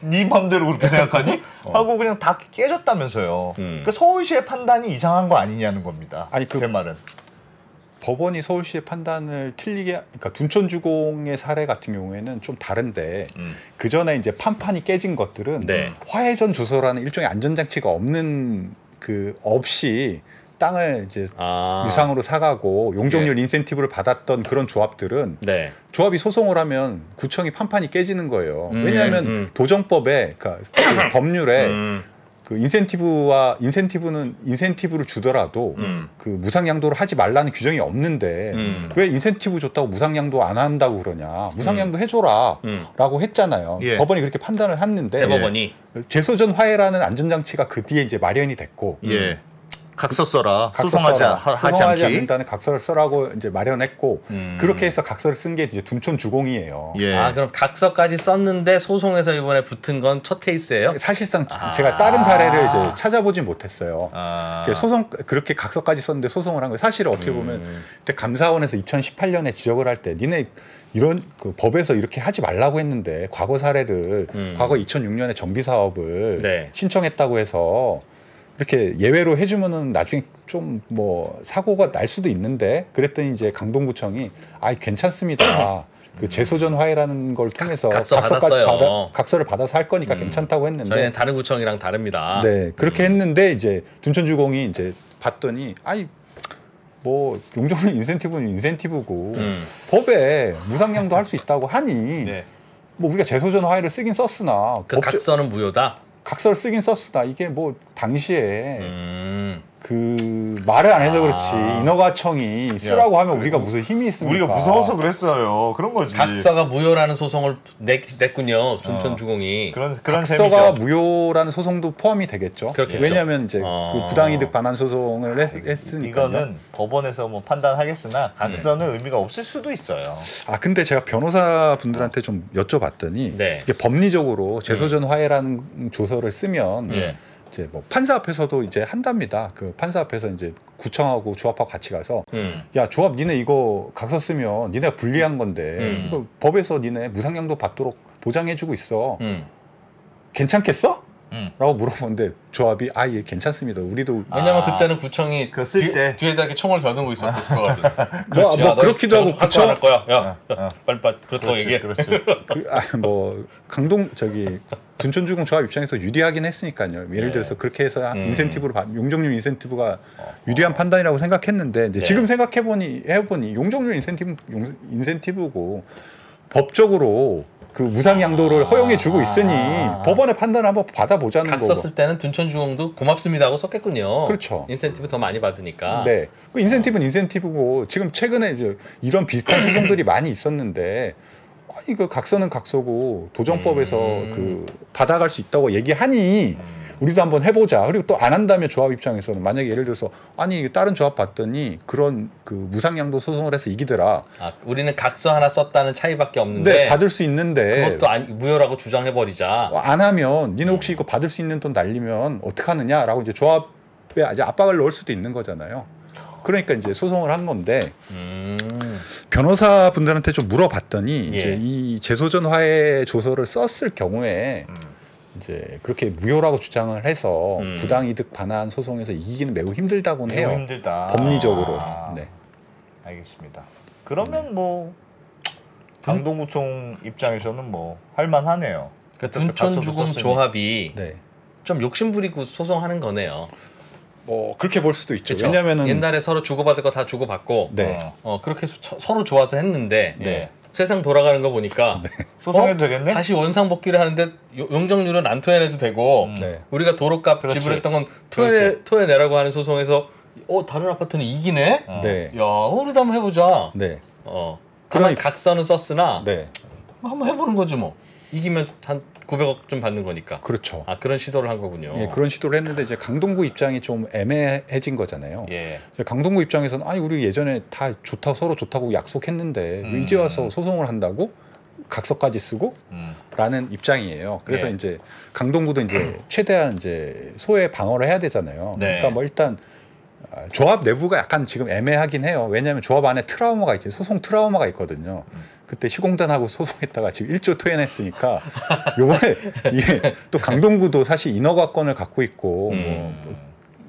[SPEAKER 3] 그네 맘대로 그렇게 생각하니? 하고 그냥 다 깨졌다면서요.
[SPEAKER 2] 음.
[SPEAKER 3] 그러니까 서울시의 판단이 이상한 거 아니냐는 겁니다.
[SPEAKER 4] 아니, 그-
[SPEAKER 3] 제 말은.
[SPEAKER 4] 법원이 서울시의 판단을 틀리게 그러니까 둔촌주공의 사례 같은 경우에는 좀 다른데
[SPEAKER 3] 음.
[SPEAKER 4] 그 전에 이제 판판이 깨진 것들은
[SPEAKER 2] 네.
[SPEAKER 4] 화해전 주소라는 일종의 안전장치가 없는 그 없이 땅을 이제
[SPEAKER 2] 아.
[SPEAKER 4] 유상으로 사가고 용적률 인센티브를 받았던 그런 조합들은
[SPEAKER 2] 네.
[SPEAKER 4] 조합이 소송을 하면 구청이 판판이 깨지는 거예요.
[SPEAKER 2] 음,
[SPEAKER 4] 왜냐하면
[SPEAKER 2] 음.
[SPEAKER 4] 도정법에 그러니까 그 법률에
[SPEAKER 2] 음.
[SPEAKER 4] 그 인센티브와 인센티브는 인센티브를 주더라도
[SPEAKER 2] 음.
[SPEAKER 4] 그 무상양도를 하지 말라는 규정이 없는데
[SPEAKER 2] 음.
[SPEAKER 4] 왜 인센티브 줬다고 무상양도 안 한다고 그러냐 무상양도 해줘라라고
[SPEAKER 2] 음.
[SPEAKER 4] 했잖아요.
[SPEAKER 3] 예.
[SPEAKER 4] 법원이 그렇게 판단을 했는데
[SPEAKER 2] 대법원이
[SPEAKER 4] 재소전 화해라는 안전장치가 그 뒤에 이제 마련이 됐고
[SPEAKER 3] 예. 각서 써라.
[SPEAKER 4] 각서
[SPEAKER 3] 소송하지
[SPEAKER 4] 써라.
[SPEAKER 3] 하, 하지
[SPEAKER 4] 소송하지
[SPEAKER 3] 않기.
[SPEAKER 4] 않는다는 각서를 써라고 이제 마련했고
[SPEAKER 2] 음.
[SPEAKER 4] 그렇게 해서 각서를 쓴 게 이제 둔촌 주공이에요.
[SPEAKER 3] 예.
[SPEAKER 2] 아 그럼 각서까지 썼는데 소송에서 이번에 붙은 건 첫 케이스예요?
[SPEAKER 4] 사실상
[SPEAKER 2] 아.
[SPEAKER 4] 제가 다른 사례를 이제 찾아보진 못했어요.
[SPEAKER 3] 아.
[SPEAKER 4] 그 소송 그렇게 각서까지 썼는데 소송을 한 거예요. 사실 어떻게 보면
[SPEAKER 2] 음.
[SPEAKER 4] 그때 감사원에서 2018년에 지적을 할 때 니네 이런 그 법에서 이렇게 하지 말라고 했는데 과거 사례를
[SPEAKER 2] 음.
[SPEAKER 4] 과거 2006년에 정비 사업을
[SPEAKER 2] 네.
[SPEAKER 4] 신청했다고 해서 이렇게 예외로 해주면은 나중에 좀 뭐 사고가 날 수도 있는데 그랬더니 이제 강동구청이 아 괜찮습니다. 그 재소전 화해라는 걸 통해서
[SPEAKER 2] 각서
[SPEAKER 4] 각서까지
[SPEAKER 2] 받았어요.
[SPEAKER 4] 받아, 각서를 받아서 할 거니까
[SPEAKER 2] 음.
[SPEAKER 4] 괜찮다고 했는데
[SPEAKER 2] 저희는 다른 구청이랑 다릅니다.
[SPEAKER 4] 네, 그렇게 했는데 이제 둔촌주공이 이제 봤더니 아니 뭐 용적률 인센티브는 인센티브고
[SPEAKER 2] 음.
[SPEAKER 4] 법에 무상량도 할 수 있다고 하니
[SPEAKER 3] 네.
[SPEAKER 4] 뭐 우리가 재소전 화해를 쓰긴 썼으나
[SPEAKER 2] 그
[SPEAKER 4] 법적-
[SPEAKER 2] 각서는 무효다.
[SPEAKER 4] 각서를 쓰긴 썼으나 이게 뭐 당시에
[SPEAKER 2] 음.
[SPEAKER 4] 그 말을 안 해서 그렇지
[SPEAKER 2] 아.
[SPEAKER 4] 인허가청이 쓰라고 하면 우리가 무슨 힘이 있습니까?
[SPEAKER 3] 우리가 무서워서 그랬어요. 그런 거지.
[SPEAKER 2] 각서가 무효라는 소송을 냈, 냈군요. 춘천 주공이.
[SPEAKER 3] 그런 그런
[SPEAKER 4] 각서가
[SPEAKER 3] 셈이죠.
[SPEAKER 4] 무효라는 소송도 포함이 되겠죠.
[SPEAKER 2] 그렇겠죠.
[SPEAKER 4] 왜냐하면 이제
[SPEAKER 2] 어.
[SPEAKER 4] 그 부당이득 반환 소송을 했, 했으니까.
[SPEAKER 3] 이거는 법원에서 뭐 판단하겠으나 각서는 의미가 없을 수도 있어요.
[SPEAKER 4] 아 근데 제가 변호사 분들한테 좀 여쭤봤더니
[SPEAKER 2] 네.
[SPEAKER 4] 이게 법리적으로 재소전 화해라는 조서를 쓰면
[SPEAKER 2] 예.
[SPEAKER 4] 이제 뭐 판사 앞에서도 이제 한답니다. 그 판사 앞에서 이제 구청하고 조합하고 같이 가서
[SPEAKER 2] 음.
[SPEAKER 4] 야 조합 니네 이거 각서 쓰면 니네가 불리한 건데
[SPEAKER 2] 음.
[SPEAKER 4] 법에서 니네 무상량도 받도록 보장해주고 있어.
[SPEAKER 2] 음.
[SPEAKER 4] 괜찮겠어?
[SPEAKER 3] 음.
[SPEAKER 4] 라고 물어보는데 조합이 아 예 괜찮습니다. 우리도
[SPEAKER 2] 왜냐면
[SPEAKER 3] 아.
[SPEAKER 2] 그때는 구청이
[SPEAKER 3] 그거 쓸
[SPEAKER 2] 뒤-
[SPEAKER 3] 때.
[SPEAKER 2] 뒤에다 이렇게 총을 겨누고 있었을 거거든.
[SPEAKER 4] 뭐, 뭐 그렇기도 하고
[SPEAKER 2] 구청 할 거야. 야,
[SPEAKER 3] 어,
[SPEAKER 2] 야
[SPEAKER 3] 어.
[SPEAKER 2] 빨리 빨리 그렇다고 얘기해.
[SPEAKER 3] 그,
[SPEAKER 4] 아, 뭐 강동 저기 둔촌주공 조합 입장에서 유리하긴 했으니까요. 예를
[SPEAKER 3] 네.
[SPEAKER 4] 들어서 그렇게 해서
[SPEAKER 2] 음.
[SPEAKER 4] 인센티브로 받- 용적률 인센티브가 유리한 판단이라고 생각했는데 이제
[SPEAKER 2] 네.
[SPEAKER 4] 지금 생각해 보니 해 보니 용적률 인센티브 용, 인센티브고 법적으로 그 무상 양도를 허용해 주고 있으니
[SPEAKER 2] 아.
[SPEAKER 4] 법원의 판단을 한번 받아보자는
[SPEAKER 2] 각서
[SPEAKER 4] 거고.
[SPEAKER 2] 쓸 때는 둔천주공도 고맙습니다 하고 썼겠군요.
[SPEAKER 4] 그렇죠.
[SPEAKER 2] 인센티브 더 많이 받으니까.
[SPEAKER 4] 네. 그 인센티브는 인센티브고 지금 최근에 이제 이런 비슷한 소송들이 많이 있었는데 아니 그 각서는 각서고 도정법에서
[SPEAKER 2] 음.
[SPEAKER 4] 그 받아갈 수 있다고 얘기하니 우리도 한번 해보자. 그리고 또 안 한다면 조합 입장에서는 만약에 예를 들어서 아니 다른 조합 봤더니 그런 그 무상양도 소송을 해서 이기더라.
[SPEAKER 2] 아, 우리는 각서 하나 썼다는 차이밖에 없는데
[SPEAKER 4] 네, 받을 수 있는데
[SPEAKER 2] 그것도 아니, 무효라고 주장해 버리자.
[SPEAKER 4] 안 하면 니네 혹시 이거 받을 수 있는 돈 날리면 어떡하느냐라고 이제 조합에 아주 압박을 넣을 수도 있는 거잖아요. 그러니까 이제 소송을 한 건데
[SPEAKER 2] 음.
[SPEAKER 4] 변호사 분들한테 좀 물어봤더니
[SPEAKER 2] 예.
[SPEAKER 4] 이제 이 재소전 화해 조서를 썼을 경우에
[SPEAKER 3] 음.
[SPEAKER 4] 이제 그렇게 무효라고 주장을 해서
[SPEAKER 2] 음.
[SPEAKER 4] 부당 이득 반환 소송에서 이기기는 매우 힘들다고는
[SPEAKER 3] 매우
[SPEAKER 4] 해요.
[SPEAKER 3] 힘들다.
[SPEAKER 4] 법리적으로.
[SPEAKER 3] 아,
[SPEAKER 4] 네.
[SPEAKER 3] 알겠습니다. 그러면 뭐 강동구청 입장에서는 뭐 할만하네요.
[SPEAKER 2] 그
[SPEAKER 3] 각서도
[SPEAKER 2] 둔촌주공. 조합이
[SPEAKER 4] 네.
[SPEAKER 2] 좀 욕심 부리고 소송하는 거네요.
[SPEAKER 4] 뭐 그렇게 볼 수도 있죠.
[SPEAKER 2] 그쵸?
[SPEAKER 4] 왜냐면은
[SPEAKER 2] 옛날에 서로 주고받을 거 다 주고받고
[SPEAKER 4] 네.
[SPEAKER 3] 어.
[SPEAKER 2] 어, 그렇게 수- 서로 좋아서 했는데
[SPEAKER 3] 네.
[SPEAKER 2] 세상 돌아가는 거 보니까
[SPEAKER 3] 소송해도
[SPEAKER 2] 어?
[SPEAKER 3] 되겠네?
[SPEAKER 2] 다시 원상복귀를 하는데 요- 용적률은 안 토해내도 되고
[SPEAKER 4] 네.
[SPEAKER 2] 우리가 도로값
[SPEAKER 3] 그렇지.
[SPEAKER 2] 지불했던 건 토해, 토해내라고 하는 소송에서 어 다른 아파트는 이기네?
[SPEAKER 3] 어.
[SPEAKER 4] 네.
[SPEAKER 2] 야 우리도 한번 해보자.
[SPEAKER 4] 네.
[SPEAKER 2] 어. 그런 각서는 썼으나
[SPEAKER 4] 네.
[SPEAKER 2] 뭐 한번 해보는 거지 뭐. 이기면 한 900억 좀 받는 거니까.
[SPEAKER 4] 그렇죠.
[SPEAKER 2] 아 그런 시도를 한 거군요.
[SPEAKER 4] 예, 그런 시도를 했는데 이제 강동구 입장이 좀 애매해진 거잖아요.
[SPEAKER 2] 예.
[SPEAKER 4] 강동구 입장에서는 아니 우리 예전에 다 좋다 서로 좋다고 약속했는데 왜
[SPEAKER 3] 음.
[SPEAKER 4] 이제 와서 소송을 한다고 각서까지 쓰고
[SPEAKER 3] 음.
[SPEAKER 4] 라는 입장이에요. 그래서
[SPEAKER 2] 예.
[SPEAKER 4] 이제 강동구도 이제 최대한 이제 소외 방어를 해야 되잖아요.
[SPEAKER 2] 네.
[SPEAKER 4] 그러니까 뭐 일단 아, 조합 내부가 약간 지금 애매하긴 해요. 왜냐하면 조합 안에 트라우마가 있죠. 소송 트라우마가 있거든요. 그때 시공단하고 소송했다가 지금 1조 토해냈으니까 요번에 이게 또 강동구도 사실 인허가권을 갖고 있고 뭐,
[SPEAKER 2] 음.
[SPEAKER 4] 뭐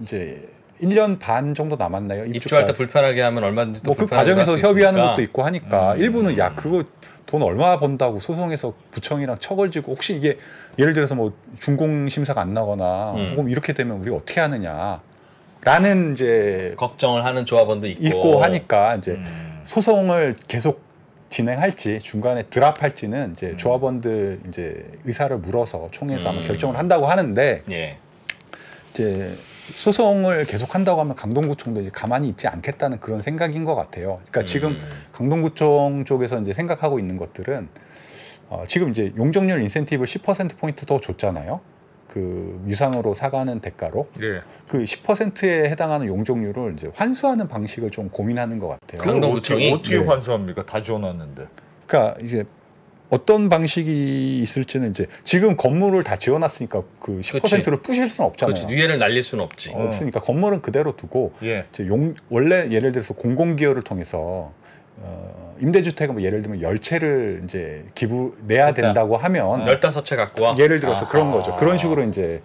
[SPEAKER 4] 이제 1년 반 정도 남았나요?
[SPEAKER 2] 입주할 때. 불편하게 하면 얼마든지 또
[SPEAKER 4] 뭐그
[SPEAKER 2] 불편하게
[SPEAKER 4] 과정에서 협의하는. 것도 있고 하니까
[SPEAKER 2] 음.
[SPEAKER 4] 일부는 야 그거 돈 얼마 번다고 소송해서 구청이랑 처걸지고 혹시 이게 예를 들어서 뭐 준공 심사가 안 나거나
[SPEAKER 2] 음.
[SPEAKER 4] 혹은 이렇게 되면 우리 어떻게 하느냐 라는 이제
[SPEAKER 2] 걱정을 하는 조합원도 있고,
[SPEAKER 4] 있고 하니까 이제
[SPEAKER 3] 음.
[SPEAKER 4] 소송을 계속 진행할지 중간에 드랍할지는 이제
[SPEAKER 3] 음.
[SPEAKER 4] 조합원들 이제 의사를 물어서 총회에서 아마
[SPEAKER 2] 음.
[SPEAKER 4] 결정을 한다고 하는데
[SPEAKER 2] 예.
[SPEAKER 4] 이제 소송을 계속 한다고 하면 강동구청도 이제 가만히 있지 않겠다는 그런 생각인 것 같아요. 그러니까 지금
[SPEAKER 2] 음.
[SPEAKER 4] 강동구청 쪽에서 이제 생각하고 있는 것들은 어, 지금 이제 용적률 인센티브 10% 포인트 더 줬잖아요. 그 유상으로 사가는 대가로
[SPEAKER 3] 예.
[SPEAKER 4] 그 10%에 해당하는 용적률을 이제 환수하는 방식을 좀 고민하는 것 같아요.
[SPEAKER 2] 강- 강동구청이?
[SPEAKER 3] 어떻게, 어떻게
[SPEAKER 4] 네.
[SPEAKER 3] 환수합니까? 다 지원했는데.
[SPEAKER 4] 그러니까 이제 어떤 방식이 있을지는 이제 지금 건물을 다 지어놨으니까 그 10%를 부실 수는 없잖아요.
[SPEAKER 2] 그렇지. 위에를 날릴 수는 없지.
[SPEAKER 3] 어.
[SPEAKER 4] 없으니까 건물은 그대로 두고
[SPEAKER 3] 예.
[SPEAKER 4] 이제 용 원래 예를 들어서 공공기여를 통해서 어, 임대주택은 뭐 예를 들면 열 채를 이제 기부 내야 된다고 하면
[SPEAKER 2] 열다섯 채 갖고 와.
[SPEAKER 4] 예를 들어서
[SPEAKER 3] 아하.
[SPEAKER 4] 그런 거죠. 그런 식으로 이제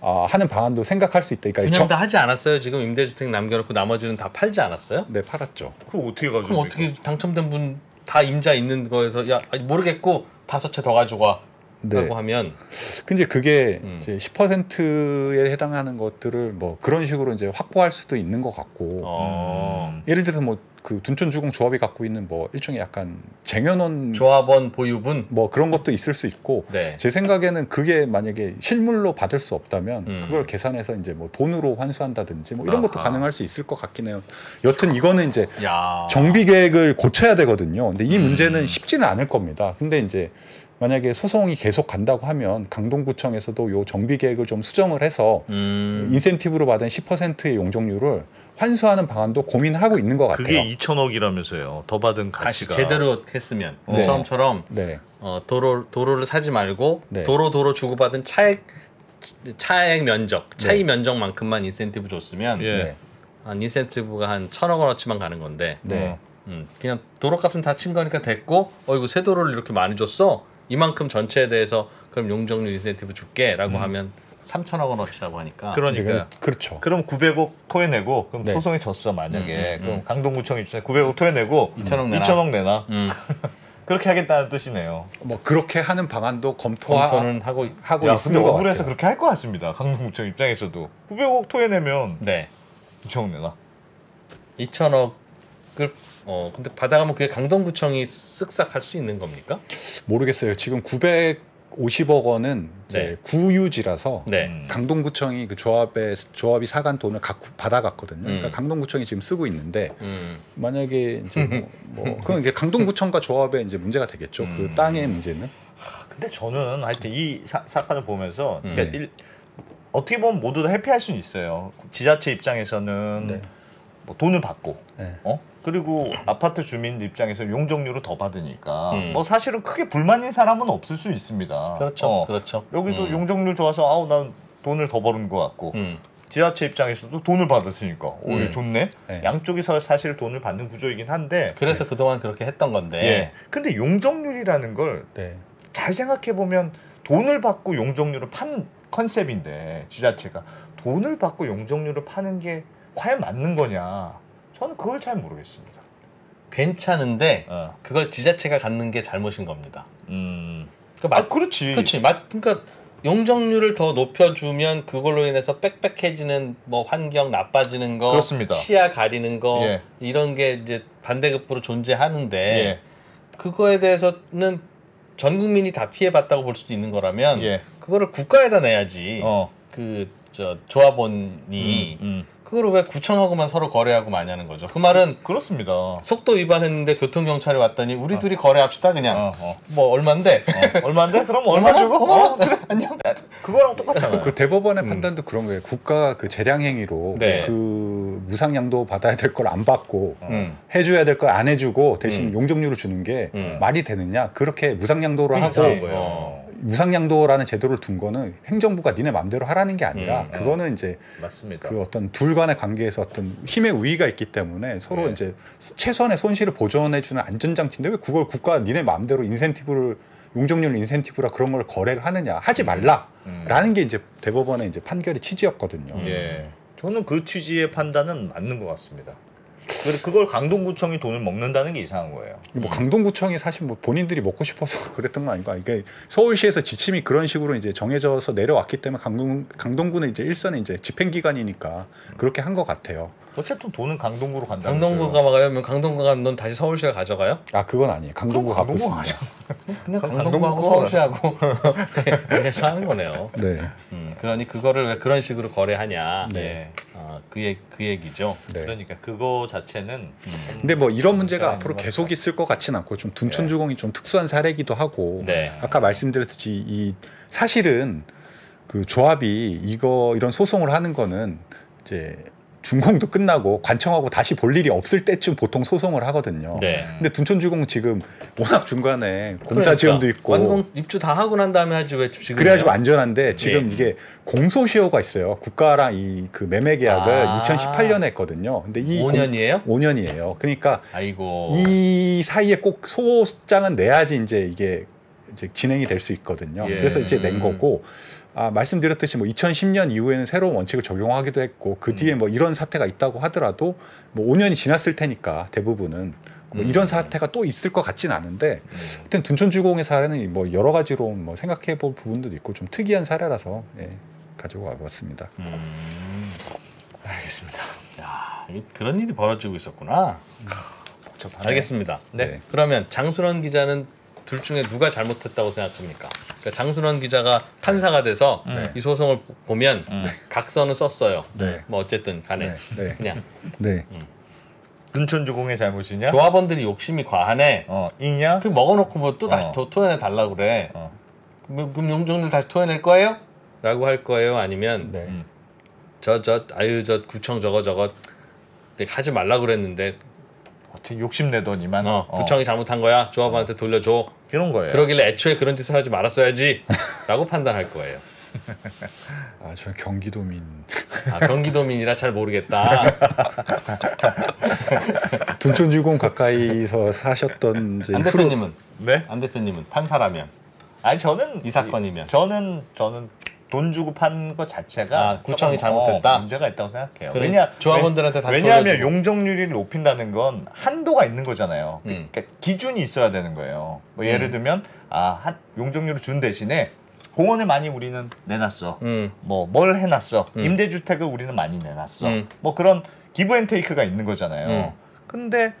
[SPEAKER 4] 아, 하는 방안도 생각할 수 있다. 그러니까
[SPEAKER 2] 그냥
[SPEAKER 4] 정-
[SPEAKER 2] 다 하지 않았어요. 지금 임대주택 남겨놓고 나머지는 다 팔지 않았어요?
[SPEAKER 4] 네 팔았죠.
[SPEAKER 3] 그거 어떻게 가지고?
[SPEAKER 2] 그럼 어떻게 당첨된 분 다 임자 있는 거에서 야 모르겠고 다섯 채 더 가지고 와.
[SPEAKER 4] 네.
[SPEAKER 2] 하면
[SPEAKER 4] 근데 그게
[SPEAKER 2] 음.
[SPEAKER 4] 이제 10%에 해당하는 것들을 뭐 그런 식으로 이제 확보할 수도 있는 것 같고
[SPEAKER 2] 어,
[SPEAKER 3] 음.
[SPEAKER 4] 예를 들어서 뭐 그 둔촌주공 조합이 갖고 있는 뭐 일종의 약간 쟁여놓은
[SPEAKER 2] 조합원 보유분
[SPEAKER 4] 뭐 그런 것도 있을 수 있고
[SPEAKER 2] 네.
[SPEAKER 4] 제 생각에는 그게 만약에 실물로 받을 수 없다면
[SPEAKER 2] 음.
[SPEAKER 4] 그걸 계산해서 이제 뭐 돈으로 환수한다든지 뭐 이런 것도
[SPEAKER 2] 아하.
[SPEAKER 4] 가능할 수 있을 것 같긴 해요. 여튼 이거는 이제
[SPEAKER 2] 야
[SPEAKER 4] 정비 계획을 고쳐야 되거든요. 근데 이
[SPEAKER 2] 음.
[SPEAKER 4] 문제는 쉽지는 않을 겁니다. 근데 이제 만약에 소송이 계속 간다고 하면 강동구청에서도 요 정비 계획을 좀 수정을 해서
[SPEAKER 2] 음,
[SPEAKER 4] 인센티브로 받은 10%의 용적률을 환수하는 방안도 고민하고 있는 것 같아요.
[SPEAKER 3] 그게 2천억이라면서요. 더 받은 가치가
[SPEAKER 2] 제대로 했으면
[SPEAKER 4] 네.
[SPEAKER 2] 처음처럼
[SPEAKER 4] 네.
[SPEAKER 2] 어, 도로 도로를 사지 말고
[SPEAKER 4] 네.
[SPEAKER 2] 도로 도로 주고받은 차액 차액 면적 차이
[SPEAKER 4] 네.
[SPEAKER 2] 면적만큼만 인센티브 줬으면
[SPEAKER 3] 예.
[SPEAKER 4] 네.
[SPEAKER 2] 한 인센티브가 한 천억 원어치만 가는 건데
[SPEAKER 4] 네.
[SPEAKER 2] 음, 그냥 도로값은 다 친 거니까 됐고 어이구 새 도로를 이렇게 많이 줬어 이만큼 전체에 대해서 그럼 용적률 인센티브 줄게라고 하면 3천억 원어치라고 하니까
[SPEAKER 3] 그러니까
[SPEAKER 4] 이건 그렇죠.
[SPEAKER 3] 그럼 900억 토해내고 그럼
[SPEAKER 4] 네.
[SPEAKER 3] 소송이 졌어 만약에
[SPEAKER 2] 음, 음,
[SPEAKER 3] 그럼
[SPEAKER 2] 음.
[SPEAKER 3] 강동구청 입장에 900억 토해내고
[SPEAKER 2] 2천억 내놔.
[SPEAKER 3] 2천억 내놔
[SPEAKER 2] 음,
[SPEAKER 3] 그렇게 하겠다는 뜻이네요.
[SPEAKER 4] 뭐 그렇게 하는 방안도 검토하,
[SPEAKER 2] 검토는 하고
[SPEAKER 4] 하고
[SPEAKER 3] 야,
[SPEAKER 4] 있는
[SPEAKER 3] 근데
[SPEAKER 4] 것
[SPEAKER 3] 억울해서. 그렇게 할 것 같습니다. 강동구청 입장에서도 900억 토해내면
[SPEAKER 2] 네
[SPEAKER 3] 2천억 내놔.
[SPEAKER 2] 2천억을 어 근데 받아가면 그게 강동구청이 쓱싹 할 수 있는 겁니까?
[SPEAKER 4] 모르겠어요. 지금 950억 원은 이제
[SPEAKER 2] 네.
[SPEAKER 4] 구유지라서
[SPEAKER 2] 네.
[SPEAKER 3] 음.
[SPEAKER 4] 강동구청이 그 조합에 조합이 사간 돈을 갖고 받아갔거든요. 그러니까
[SPEAKER 2] 음.
[SPEAKER 4] 강동구청이 지금 쓰고 있는데
[SPEAKER 2] 음.
[SPEAKER 4] 만약에 이제 뭐, 뭐 그건 이게 강동구청과 조합의 이제 문제가 되겠죠. 그
[SPEAKER 3] 음.
[SPEAKER 4] 땅의 문제는.
[SPEAKER 3] 근데 저는 하여튼 이 사, 사건을 보면서
[SPEAKER 2] 음.
[SPEAKER 3] 그러니까 일- 어떻게 보면 모두 다 해피할 수는 있어요. 지자체 입장에서는
[SPEAKER 4] 네.
[SPEAKER 3] 뭐 돈을 받고
[SPEAKER 4] 네.
[SPEAKER 3] 어 그리고 아파트 주민 입장에서 용적률을 더 받으니까
[SPEAKER 2] 음.
[SPEAKER 3] 뭐 사실은 크게 불만인 사람은 없을 수 있습니다.
[SPEAKER 2] 그렇죠
[SPEAKER 3] 어,
[SPEAKER 2] 그렇죠
[SPEAKER 3] 여기도
[SPEAKER 2] 음.
[SPEAKER 3] 용적률 좋아서 아우 난 돈을 더 버는 것 같고
[SPEAKER 2] 음.
[SPEAKER 3] 지자체 입장에서도 돈을 받았으니까 오히려
[SPEAKER 2] 음.
[SPEAKER 3] 좋네.
[SPEAKER 4] 네.
[SPEAKER 3] 양쪽에서 사실 돈을 받는 구조이긴 한데
[SPEAKER 2] 그래서 그동안 그렇게 했던 건데
[SPEAKER 3] 예. 근데 용적률이라는 걸잘
[SPEAKER 4] 네.
[SPEAKER 3] 생각해 보면 돈을 받고 용적률을 판 컨셉인데 지자체가 돈을 받고 용적률을 파는 게 과연 맞는 거냐? 저는 그걸 잘 모르겠습니다.
[SPEAKER 2] 괜찮은데
[SPEAKER 3] 어.
[SPEAKER 2] 그걸 지자체가 갖는 게 잘못인 겁니다.
[SPEAKER 3] 음. 그아
[SPEAKER 2] 맞,
[SPEAKER 3] 그렇지.
[SPEAKER 2] 그렇지 맞 그러니까 용적률을 더 높여주면 그걸로 인해서 빽빽해지는 뭐 환경 나빠지는 거
[SPEAKER 3] 그렇습니다.
[SPEAKER 2] 시야 가리는 거
[SPEAKER 3] 예.
[SPEAKER 2] 이런 게 이제 반대급부로 존재하는데
[SPEAKER 3] 예.
[SPEAKER 2] 그거에 대해서는 전 국민이 다 피해봤다고 볼 수도 있는 거라면
[SPEAKER 3] 예.
[SPEAKER 2] 그거를 국가에다 내야지
[SPEAKER 3] 어.
[SPEAKER 2] 그 저 조합원이
[SPEAKER 3] 음, 음.
[SPEAKER 2] 그거를 왜 구청하고만 서로 거래하고 많이 하는 거죠 그 말은
[SPEAKER 3] 그렇습니다.
[SPEAKER 2] 속도 위반했는데 교통 경찰이 왔더니 우리 둘이 거래합시다 그냥
[SPEAKER 3] 어, 어.
[SPEAKER 2] 뭐 얼만데
[SPEAKER 3] 어. 얼마인데? 그럼 얼마 주고? 어, 그래.
[SPEAKER 2] 안녕
[SPEAKER 3] 그거랑 똑같잖아요.
[SPEAKER 4] 그 대법원의 판단도 그런 거예요. 국가가 그 재량 행위로
[SPEAKER 2] 음. 네.
[SPEAKER 4] 그 무상 양도 받아야 될 걸 안 받고
[SPEAKER 2] 음.
[SPEAKER 4] 해줘야 될 걸 안 해주고 대신
[SPEAKER 2] 음.
[SPEAKER 4] 용적률을 주는 게
[SPEAKER 2] 음.
[SPEAKER 4] 말이 되느냐? 그렇게 무상 양도를
[SPEAKER 2] 그게
[SPEAKER 4] 하고.
[SPEAKER 3] 어.
[SPEAKER 4] 무상양도라는 제도를 둔 거는 행정부가 니네 맘대로 하라는 게 아니라
[SPEAKER 2] 음.
[SPEAKER 4] 그거는 이제
[SPEAKER 3] 맞습니다.
[SPEAKER 4] 그 어떤 둘 간의 관계에서 어떤 힘의 우위가 있기 때문에 서로
[SPEAKER 3] 네.
[SPEAKER 4] 이제 최선의 손실을 보존해주는 안전장치인데 왜 그걸 국가가 니네 마음대로 인센티브를 용적률 인센티브라 그런 걸 거래를 하느냐 하지 말라라는
[SPEAKER 3] 음.
[SPEAKER 4] 게 이제 대법원의 이제 판결의 취지였거든요.
[SPEAKER 3] 예. 저는 그 취지의 판단은 맞는 것 같습니다. 그- 그걸 강동구청이 돈을 먹는다는 게 이상한 거예요.
[SPEAKER 4] 뭐 강동구청이 사실 뭐 본인들이 먹고 싶어서 그랬던 거 아닌가? 이게 서울시에서 지침이 그런 식으로 이제 정해져서 내려왔기 때문에 강동 강동구는 이제 일선의 이제 집행 기관이니까 그렇게 한 것 같아요.
[SPEAKER 3] 어쨌든 돈은 강동구로 간다면서요.
[SPEAKER 2] 강동구가 막으면 강동구가 넌 다시 서울시가 가져가요?
[SPEAKER 4] 아 그건 아니에요. 강동구 갖고 있습니다.
[SPEAKER 3] 그럼
[SPEAKER 2] 강동구하고 서울시하고 그래서 하는 거네요.
[SPEAKER 4] 네,
[SPEAKER 2] 음, 그러니 그거를 왜 그런 식으로 거래하냐?
[SPEAKER 3] 네.
[SPEAKER 2] 어, 그, 얘, 그 얘기죠.
[SPEAKER 4] 네.
[SPEAKER 3] 그러니까 그거 자체는
[SPEAKER 4] 근데 뭐 이런 문제가 앞으로 계속 있을 것 같지는 않고 좀 둔촌주공이 좀 특수한 사례이기도 하고
[SPEAKER 2] 네.
[SPEAKER 4] 아까 말씀드렸듯이 이 사실은 그 조합이 이거 이런 소송을 하는 거는 이제 준공도 끝나고 관청하고 다시 볼 일이 없을 때쯤 보통 소송을 하거든요.
[SPEAKER 2] 네.
[SPEAKER 4] 근데 둔촌주공 지금 워낙 중간에 공사
[SPEAKER 2] 그러니까
[SPEAKER 4] 지원도 있고
[SPEAKER 2] 완공 입주 다 하고 난 다음에 하지 왜 지금
[SPEAKER 4] 그래야 좀 안전한데 지금
[SPEAKER 2] 네.
[SPEAKER 4] 이게 공소시효가 있어요. 국가랑 이 그 매매 계약을
[SPEAKER 2] 아.
[SPEAKER 4] 2018년에 했거든요. 근데 이
[SPEAKER 2] 5년이에요?
[SPEAKER 4] 5년이에요. 그러니까
[SPEAKER 2] 아이고.
[SPEAKER 4] 이 사이에 꼭 소장은 내야지 이제 이게 이제 진행이 될 수 있거든요.
[SPEAKER 3] 예.
[SPEAKER 4] 그래서 이제 낸 거고 아, 말씀드렸듯이 뭐 2010년 이후에는 새로운 원칙을 적용하기도 했고 그 뒤에 뭐 이런 사태가 있다고 하더라도 뭐 5년이 지났을 테니까 대부분은 뭐 이런 사태가 또 있을 것 같진 않은데 하여튼 둔촌주공의 사례는 뭐 여러 가지로 뭐 생각해 볼 부분도 있고 좀 특이한 사례라서 예, 가지고 와봤습니다.
[SPEAKER 3] 알겠습니다.
[SPEAKER 2] 야, 이- 그런 일이 벌어지고 있었구나.
[SPEAKER 3] 복잡하네.
[SPEAKER 2] 알겠습니다.
[SPEAKER 3] 네.
[SPEAKER 2] 그러면 장순원 기자는 둘 중에 누가 잘못했다고 생각합니까? 그러니까 장순원 기자가 판사가 돼서
[SPEAKER 4] 네.
[SPEAKER 2] 이 소송을 보- 보면 각서는 썼어요.
[SPEAKER 4] 네.
[SPEAKER 2] 뭐 어쨌든 간에
[SPEAKER 4] 네, 네.
[SPEAKER 2] 그냥
[SPEAKER 4] 네.
[SPEAKER 3] 눈촌주공의 잘못이냐?
[SPEAKER 2] 조합원들이 욕심이 과하네.
[SPEAKER 3] 어, 이냐?
[SPEAKER 2] 그 먹어놓고 뭐 또 다시
[SPEAKER 3] 어.
[SPEAKER 2] 더 토해내 달라 그래.
[SPEAKER 3] 어.
[SPEAKER 2] 뭐, 그럼 용종률 다시 토해낼 거예요? 라고 할 거예요? 아니면
[SPEAKER 4] 네.
[SPEAKER 3] 음.
[SPEAKER 2] 저 저 아유 저 구청 저거 저거 하지 말라 그랬는데
[SPEAKER 3] 어떻게 욕심내더니만
[SPEAKER 2] 어,
[SPEAKER 3] 어,
[SPEAKER 2] 구청이 잘못한 거야? 조합원한테 돌려줘.
[SPEAKER 3] 그런 거예요.
[SPEAKER 2] 그러길래 애초에 그런 짓을 하지 말았어야지 라고 판단할 거예요.
[SPEAKER 4] 아, 저 경기도민.
[SPEAKER 2] 아 경기도민이라 잘 모르겠다.
[SPEAKER 4] 둔촌주공 가까이서 사셨던 이제
[SPEAKER 2] 안
[SPEAKER 4] 프로-
[SPEAKER 2] 대표님은?
[SPEAKER 3] 네?
[SPEAKER 2] 안 대표님은? 판사라면?
[SPEAKER 3] 아니 저는
[SPEAKER 2] 이 사건이면.
[SPEAKER 3] 저는 저는 돈 주고 판것 자체가
[SPEAKER 2] 아, 구청이 잘못했다?
[SPEAKER 3] 어, 문제가 있다고 생각해요.
[SPEAKER 2] 그래,
[SPEAKER 3] 왜냐
[SPEAKER 2] 조합원들한테 다시
[SPEAKER 3] 왜냐하면. 용적률을 높인다는 건 한도가 있는 거잖아요.
[SPEAKER 2] 음.
[SPEAKER 3] 그러니까 기준이 있어야 되는 거예요. 뭐 예를 들면 아, 한 용적률을 준 대신에 공원을 많이 우리는 내놨어.
[SPEAKER 2] 음,
[SPEAKER 3] 뭐뭘 해놨어.
[SPEAKER 2] 음.
[SPEAKER 3] 임대주택을 우리는 많이 내놨어.
[SPEAKER 2] 음.
[SPEAKER 3] 뭐 그런 기브앤테이크가 있는 거잖아요.
[SPEAKER 2] 음.
[SPEAKER 3] 근데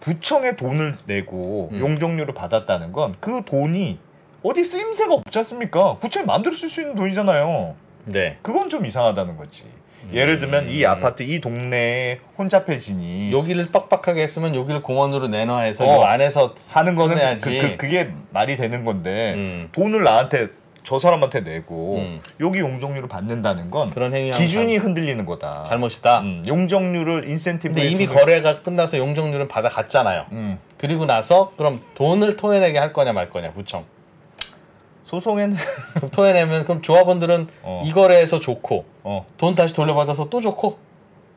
[SPEAKER 3] 구청에 돈을 내고
[SPEAKER 2] 음.
[SPEAKER 3] 용적률을 받았다는 건 그 돈이 어디 쓰임새가 없지 않습니까? 구청이 마음대로 쓸 수 있는 돈이잖아요.
[SPEAKER 2] 네
[SPEAKER 3] 그건 좀 이상하다는 거지. 예를 들면 이 아파트 이 동네에 혼잡해지니
[SPEAKER 2] 여기를 빡빡하게 했으면 여기를 공원으로 내놔 해서
[SPEAKER 3] 어.
[SPEAKER 2] 요 안에서
[SPEAKER 3] 사는 거는. 그, 그, 게 말이 되는 건데
[SPEAKER 2] 음.
[SPEAKER 3] 돈을 나한테 저 사람한테 내고
[SPEAKER 2] 음.
[SPEAKER 3] 여기 용적률을 받는다는 건 기준이 흔들리는 거다.
[SPEAKER 2] 잘못이다
[SPEAKER 3] 음, 용적률을 인센티브
[SPEAKER 2] 근데 이미 거래가 끝나서 용적률은 받아갔잖아요
[SPEAKER 3] 음,
[SPEAKER 2] 그리고 나서 그럼 돈을 토해내게 할 거냐 말 거냐 구청
[SPEAKER 3] 소송에는
[SPEAKER 2] 토해내면 그럼 조합원들은
[SPEAKER 3] 어.
[SPEAKER 2] 이 거래에서 좋고
[SPEAKER 3] 어
[SPEAKER 2] 돈 다시 돌려받아서 또 좋고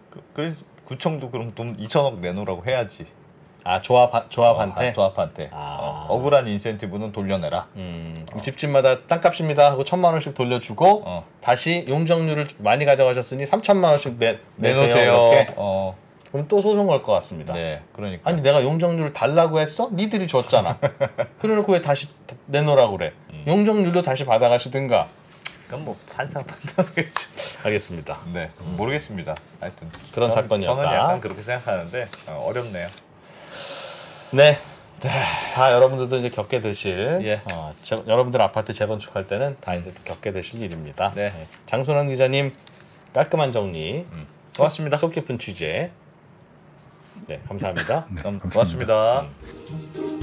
[SPEAKER 3] 그, 그래 구청도 그럼 돈 2천억 내놓으라고 해야지.
[SPEAKER 2] 아 조합 조합한테
[SPEAKER 3] 어, 조합한테
[SPEAKER 2] 아.
[SPEAKER 3] 어, 억울한 인센티브는 돌려내라.
[SPEAKER 2] 음, 그럼 집집마다 땅값입니다 하고 천만 원씩 돌려주고
[SPEAKER 3] 어.
[SPEAKER 2] 다시 용적률을 많이 가져가셨으니 삼천만 원씩 내,
[SPEAKER 3] 내놓으세요.
[SPEAKER 2] 이렇게
[SPEAKER 3] 어,
[SPEAKER 2] 그럼 또 소송 걸 것 같습니다.
[SPEAKER 3] 네, 그러니까.
[SPEAKER 2] 아니 내가 용적률을 달라고 했어? 니들이 줬잖아. 그래놓고 왜 다시 내놓으라고 그래?
[SPEAKER 3] 음.
[SPEAKER 2] 용적률로 다시 받아가시든가.
[SPEAKER 3] 그건 뭐 판사 판단하겠죠.
[SPEAKER 2] 알겠습니다.
[SPEAKER 3] 네, 모르겠습니다. 하여튼
[SPEAKER 2] 그런
[SPEAKER 3] 저는-
[SPEAKER 2] 사건이었다.
[SPEAKER 3] 저는 약간 그렇게 생각하는데 어, 어렵네요.
[SPEAKER 2] 네. 다 여러분들도 이제 겪게 되실
[SPEAKER 3] 예.
[SPEAKER 2] 어, 제- 여러분들 아파트 재건축할 때는 다 이제 겪게 되실 일입니다.
[SPEAKER 3] 네.
[SPEAKER 2] 장소남 기자님 깔끔한 정리,
[SPEAKER 3] 고맙습니다.
[SPEAKER 2] 속 깊은 취재. 네, 감사합니다.
[SPEAKER 3] 그럼 고맙습니다.
[SPEAKER 4] 음.